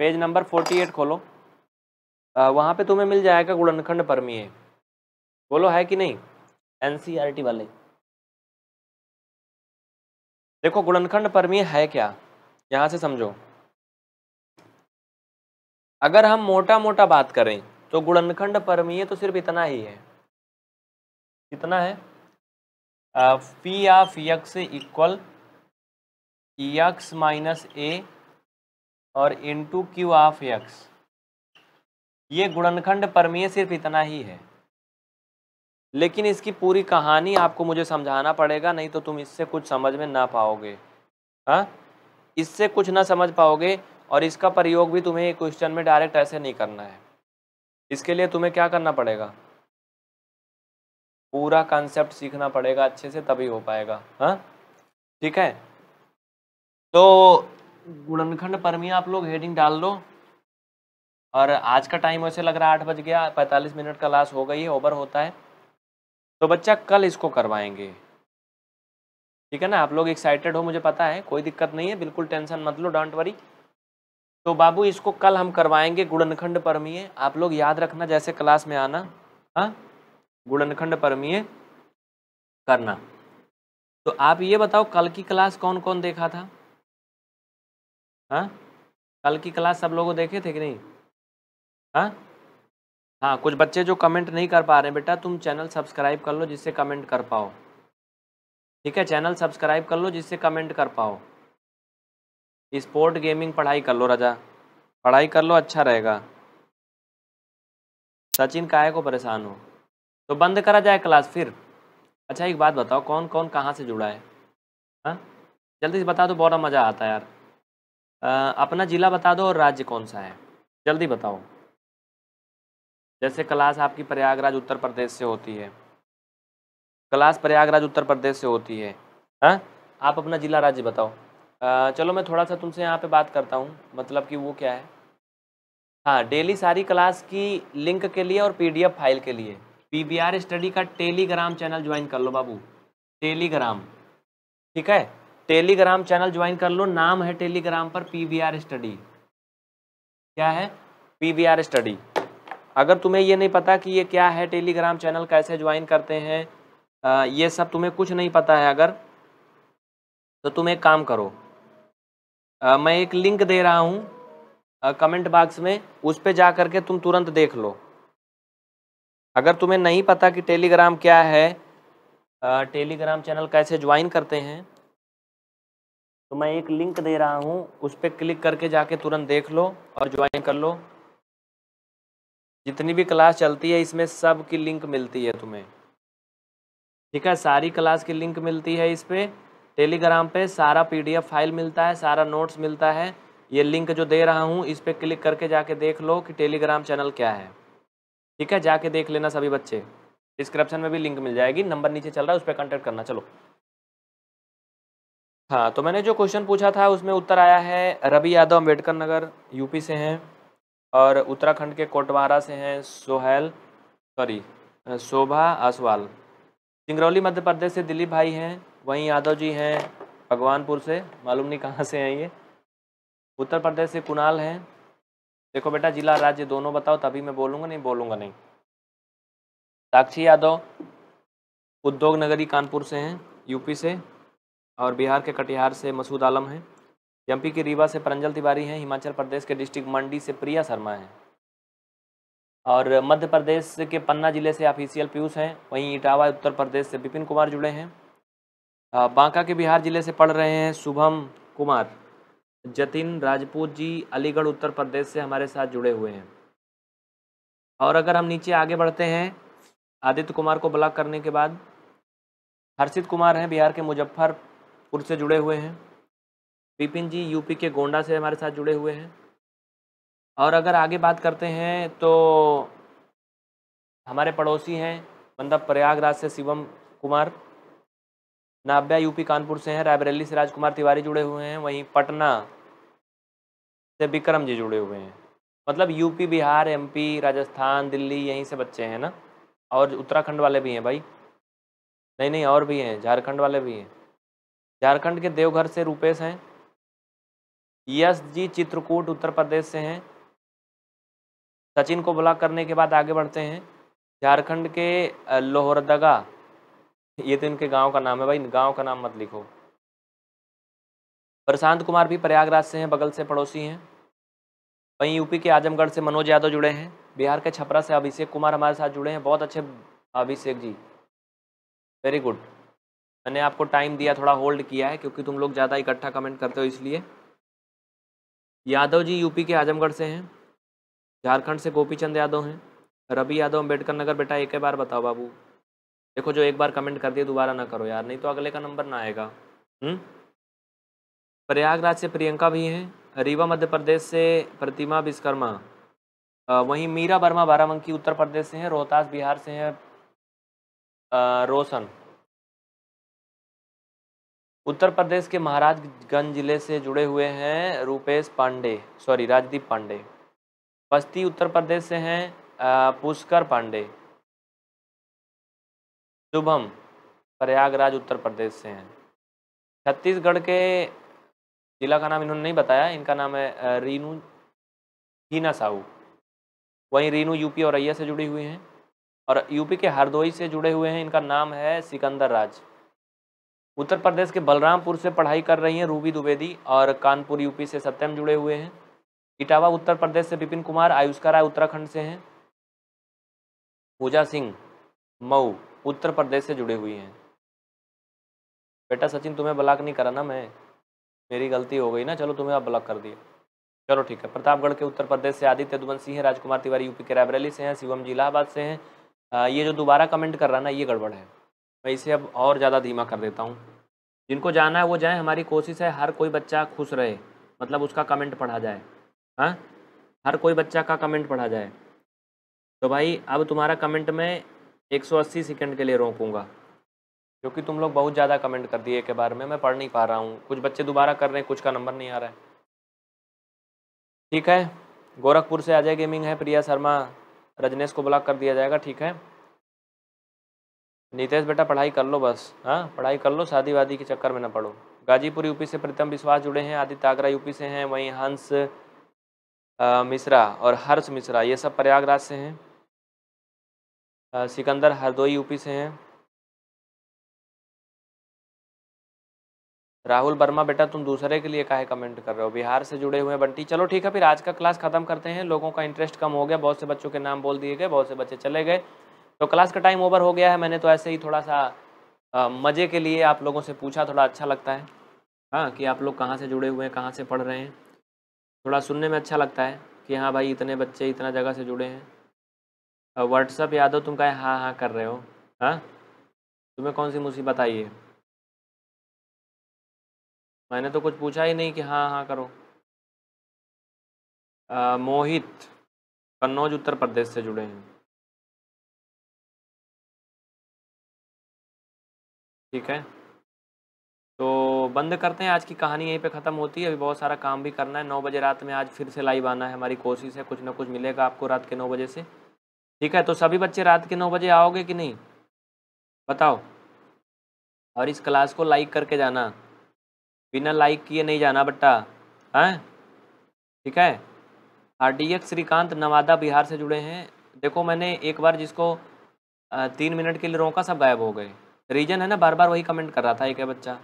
पेज नंबर फोर्टी एट खोलो। वहाँ पे तुम्हें मिल जाएगा गुणनखंड परमीय। बोलो है कि नहीं? एनसीईआरटी e वाले। देखो, गुणनखंड परमीय है क्या? यहाँ से समझो। अगर हम मोटा मोटा बात करें तो गुणनखंड परमीय तो सिर्फ़ इतना ही है। कितना है। P of x equal x minus a और इंटू क्यू ऑफ़ यक्स ये गुणनखंड परमीय सिर्फ़ इतना ही है। लेकिन इसकी पूरी कहानी आपको मुझे समझाना पड़ेगा, नहीं तो तुम इससे कुछ समझ में ना पाओगे। हाँ? इससे कुछ ना समझ पाओगे और इसका प्रयोग भी तुम्हें क्वेश्चन में डायरेक्ट ऐसे नहीं करना है। इसके लिए तुम्हें क्या करना पड़ेगा? पूरा कंसेप्ट सीखना पड़ेगा, अच्छे से तभी हो पाएगा। हाँ? ठीक है? तो गुणनखंड परमी आप लोग हेडिंग डाल लो और आज का टाइम वैसे लग रहा है आठ बज गया, पैंतालीस मिनट का लास्ट हो गई है ओवर होता है। तो बच्चा कल इसको करवाएँगे। ठीक है ना? आप लोग एक्साइटेड हो, मुझे पता है, कोई दिक्कत नहीं है, बिल्कुल टेंशन मत लो डोंट वरी तो बाबू, इसको कल हम करवाएँगे गुणनखंड परमीय आप लोग याद रखना, जैसे क्लास में आना हाँ? गुणनखंड परमीय करना। तो आप ये बताओ, कल की क्लास कौन कौन देखा था? हाँ? कल की क्लास सब लोगों देखे थे कि नहीं? हाँ? हाँ कुछ बच्चे जो कमेंट नहीं कर पा रहे हैं बेटा, तुम चैनल सब्सक्राइब कर लो जिससे कमेंट कर पाओ। ठीक है? चैनल सब्सक्राइब कर लो जिससे कमेंट कर पाओ। स्पोर्ट गेमिंग पढ़ाई कर लो राजा। पढ़ाई कर लो अच्छा रहेगा। सचिन काय को परेशान हो? तो बंद करा जाए क्लास फिर। अच्छा एक बात बताओ कौन कौन कहाँ से जुड़ा है? हाँ? जल्दी से बता दो बड़ा मज़ा आता है यार। अपना ज़िला बता दो और राज्य कौन सा है? जल्दी बताओ। जैसे क्लास आपकी प्रयागराज उत्तर प्रदेश से होती है। क्लास प्रयागराज उत्तर प्रदेश से होती है। हाँ? आप अपना ज़िला राज्य बताओ। आ, चलो मैं थोड़ा सा तुमसे यहाँ पे बात करता हूँ। मतलब कि वो क्या है? हाँ डेली सारी क्लास की लिंक के लिए और पीडीएफ फ़ाइल के लिए। पीबीआर स्टडी का टेलीग्राम चैनल ज्वाइन कर लो बाबू। टेलीग्राम। ठीक है? टेलीग्राम चैनल ज्वाइन कर लो नाम है टेलीग्राम पर पीबीआर स्टडी। क्या है? PBR study. अगर तुम्हें ये नहीं पता कि ये क्या है टेलीग्राम चैनल कैसे ज्वाइन करते हैं ये सब तुम्हें कुछ नहीं पता है अगर तो तुम एक काम करो। आ, मैं एक लिंक दे रहा हूँ कमेंट बॉक्स में उस पर जा करके तुम तुरंत देख लो। अगर तुम्हें नहीं पता कि टेलीग्राम क्या है टेलीग्राम चैनल कैसे ज्वाइन करते हैं तो मैं एक लिंक दे रहा हूँ, उस पर क्लिक करके जाके तुरंत देख लो और ज्वाइन कर लो। जितनी भी क्लास चलती है, इसमें सब की लिंक मिलती है तुम्हें। ठीक है? सारी क्लास की लिंक मिलती है इस पर टेलीग्राम पे सारा पीडीएफ फ़ाइल मिलता है, सारा नोट्स मिलता है। ये लिंक जो दे रहा हूँ, इस पर क्लिक करके जाके देख लो कि टेलीग्राम चैनल क्या है। ठीक है? जाके देख लेना सभी बच्चे। डिस्क्रिप्शन में भी लिंक मिल जाएगी। नंबर नीचे चल रहा है, उस पर कॉन्टैक्ट करना। चलो। हाँ तो मैंने जो क्वेश्चन पूछा था, उसमें उत्तर आया है, रवि यादव अंबेडकर नगर यूपी से हैं और उत्तराखंड के कोटवारा से हैं सोहेल सॉरी शोभा आसवाल। सिंगरौली, मध्य प्रदेश से दिलीप भाई हैं, वहीं यादव जी हैं भगवानपुर से, मालूम नहीं कहाँ से हैं ये। उत्तर प्रदेश से कुणाल हैं। देखो बेटा, जिला, राज्य दोनों बताओ, तभी मैं बोलूँगा, नहीं बोलूँगा नहीं। साक्षी यादव उद्योग नगरी कानपुर से हैं यूपी से। और बिहार के कटिहार से मसूद आलम हैं। एमपी के रीवा से परंजल तिवारी हैं, हिमाचल प्रदेश के डिस्ट्रिक्ट मंडी से प्रिया शर्मा हैं। और मध्य प्रदेश के पन्ना ज़िले से ऑफिशियल पीयूष हैं, वहीं इटावा, उत्तर प्रदेश से विपिन कुमार जुड़े हैं। बांका के बिहार ज़िले से पढ़ रहे हैं शुभम कुमार। जतिन राजपूत जी अलीगढ़, उत्तर प्रदेश से हमारे साथ जुड़े हुए हैं। और अगर हम नीचे आगे बढ़ते हैं, आदित्य कुमार को ब्लॉक करने के बाद, हर्षित कुमार हैं बिहार के मुजफ्फरपुर से जुड़े हुए हैं। विपिन जी, यूपी के गोंडा से हमारे साथ जुड़े हुए हैं। और अगर आगे बात करते हैं तो हमारे पड़ोसी हैं मतलब प्रयागराज से शिवम कुमार। नाभ्या यूपी, कानपुर से हैं, रायबरेली से राजकुमार तिवारी जुड़े हुए हैं, वहीं पटना से विक्रम जी जुड़े हुए हैं। मतलब यूपी, बिहार, एमपी, राजस्थान, दिल्ली, यहीं से बच्चे हैं ना? और उत्तराखंड वाले भी हैं भाई। नहीं नहीं, और भी हैं, झारखंड वाले भी हैं। झारखंड के देवघर से रूपेश हैं। यश जी चित्रकूट उत्तर प्रदेश से हैं। सचिन को ब्लॉक करने के बाद आगे बढ़ते हैं। झारखंड के लोहरदगा ये तो इनके गाँव का नाम है भाई गाँव का नाम मत लिखो। प्रशांत कुमार भी प्रयागराज से हैं, बगल से पड़ोसी हैं। वहीं यूपी के आजमगढ़ से मनोज यादव जुड़े हैं। बिहार के छपरा से अभिषेक कुमार हमारे साथ जुड़े हैं। बहुत अच्छे, अभिषेक जी। वेरी गुड मैंने आपको टाइम दिया, थोड़ा होल्ड किया है, क्योंकि तुम लोग ज़्यादा इकट्ठा कमेंट करते हो इसलिए। यादव जी यूपी के आजमगढ़ से हैं, झारखंड से गोपी चंद यादव हैं, रवि यादव अंबेडकर नगर, बेटा एक बार बताओ बाबू। देखो, जो एक बार कमेंट कर दिए, दोबारा ना करो यार, नहीं तो अगले का नंबर ना आएगा। हम्म? प्रयागराज से प्रियंका भी हैं, रीवा मध्य प्रदेश से प्रतिमा विश्वकर्मा वहीं मीरा वर्मा बाराबंकी उत्तर प्रदेश से हैं, रोहतास बिहार से हैं रोशन। उत्तर प्रदेश के महाराजगंज ज़िले से जुड़े हुए हैं रूपेश पांडे सॉरी राजदीप पांडे। बस्ती उत्तर प्रदेश से हैं पुष्कर पांडे। शुभम, प्रयागराज उत्तर प्रदेश से हैं। छत्तीसगढ़ के जिला का नाम इन्होंने नहीं बताया, इनका नाम है रीनू, हीना साहू। वहीं रीनू यूपी और अय्या से जुड़ी हुई हैं और यूपी के हरदोई से जुड़े हुए हैं, इनका नाम है सिकंदर राज। उत्तर प्रदेश के बलरामपुर से पढ़ाई कर रही हैं रूबी द्विवेदी और कानपुर यूपी से सत्यम जुड़े हुए हैं। इटावा उत्तर प्रदेश से विपिन कुमार, आयुष्का राय उत्तराखंड से हैं। पूजा सिंह, मऊ उत्तर प्रदेश से जुड़े हुई हैं। बेटा सचिन, तुम्हें ब्लॉक नहीं करा ना मैं? मेरी गलती हो गई ना? चलो तुम्हें आप ब्लॉक कर दिया। चलो ठीक है, प्रतापगढ़ के उत्तर प्रदेश से आदित्य दुबन सिंह राजकुमार तिवारी यूपी के रायबरेली से हैं, शिवम जी इलाहाबाद से हैं। ये जो दोबारा कमेंट कर रहा ना, ये गड़बड़ है। मैं इसे अब और ज़्यादा धीमा कर देता हूँ। जिनको जाना है वो जाए, हमारी कोशिश है हर कोई बच्चा खुश रहे मतलब उसका कमेंट पढ़ा जाए। हाँ? हर कोई बच्चा का कमेंट पढ़ा जाए। तो भाई, अब तुम्हारा कमेंट में 180 सेकंड के लिए रोकूँगा, क्योंकि तुम लोग बहुत ज़्यादा कमेंट कर दिए के बारे में। मैं पढ़ नहीं पा रहा हूँ। कुछ बच्चे दोबारा कर रहे हैं, कुछ का नंबर नहीं आ रहा है। ठीक है? गोरखपुर से अजय गेमिंग है, प्रिया शर्मा, रजनेश को ब्लॉक कर दिया जाएगा। ठीक है? नीतेश बेटा, पढ़ाई कर लो बस। हाँ पढ़ाई कर लो शादी वादी के चक्कर में ना पढ़ो गाजीपुर यूपी से प्रीतम विश्वास जुड़े हैं, आदित्य आगरा यूपी से हैं, वहीं हंस मिश्रा और हर्ष मिश्रा, ये सब प्रयागराज से हैं। सिकंदर हरदोई यूपी से हैं। राहुल वर्मा, बेटा, तुम दूसरे के लिए काहे कमेंट कर रहे हो? बिहार से जुड़े हुए बंटी। चलो ठीक है, फिर आज का क्लास खत्म करते हैं। लोगों का इंटरेस्ट कम हो गया, बहुत से बच्चों के नाम बोल दिए गए, बहुत से बच्चे चले गए। तो क्लास का टाइम ओवर हो गया है मैंने तो ऐसे ही थोड़ा सा मज़े के लिए आप लोगों से पूछा थोड़ा अच्छा लगता है। हाँ कि आप लोग कहाँ से जुड़े हुए हैं कहाँ से पढ़ रहे हैं। थोड़ा सुनने में अच्छा लगता है कि हाँ भाई इतने बच्चे इतना जगह से जुड़े हैं। व्हाट्सअप यादव तुम कहे हाँ हाँ कर रहे हो। हाँ? तुम्हें कौन सी मुसीबत आई है? मैंने तो कुछ पूछा ही नहीं कि हाँ हाँ करो। आ, मोहित कन्नौज उत्तर प्रदेश से जुड़े हैं। ठीक है। तो बंद करते हैं। आज की कहानी यहीं पे ख़त्म होती है। अभी बहुत सारा काम भी करना है। नौ बजे रात में आज फिर से लाइव आना है हमारी कोशिश है। कुछ ना कुछ मिलेगा आपको रात के नौ बजे से। ठीक है तो सभी बच्चे रात के नौ बजे आओगे कि नहीं? बताओ। और इस क्लास को लाइक करके जाना। बिना लाइक किए नहीं जाना बट्टा। हैं? ठीक है। R D X Shrikant Nawada Bihar से जुड़े हैं। देखो मैंने एक बार जिसको तीन मिनट के लिए रोका सब गायब हो गए। रीजन है ना बार बार वही कमेंट कर रहा था एक है बच्चा।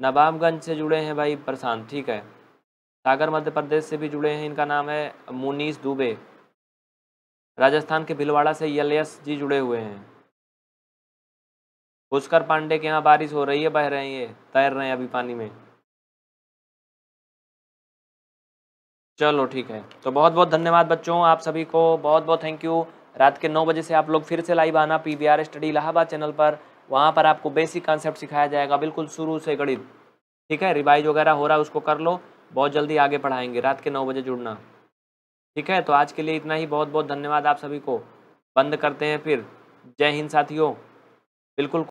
नवाबगंज से जुड़े हैं भाई प्रशांत, ठीक है। सागर मध्य प्रदेश से भी जुड़े हैं, इनका नाम है मुनीस दुबे। राजस्थान के भिलवाड़ा से यस जी जुड़े हुए हैं। पुष्कर पांडे के यहाँ बारिश हो रही है, बह रहे हैं ये, तैर रहे हैं अभी पानी में। चलो ठीक है तो बहुत बहुत धन्यवाद बच्चों, आप सभी को बहुत बहुत थैंक यू रात के नौ बजे से आप लोग फिर से लाइव आना P B R study Allahabad channel पर। वहाँ पर आपको बेसिक कॉन्सेप्ट सिखाया जाएगा, बिल्कुल शुरू से गणित। ठीक है? रिवाइज वगैरह हो रहा है, उसको कर लो। बहुत जल्दी आगे पढ़ाएँगे। रात के नौ बजे जुड़ना। ठीक है? तो आज के लिए इतना ही। बहुत बहुत धन्यवाद आप सभी को। बंद करते हैं फिर। जय हिंद साथियों। बिल्कुल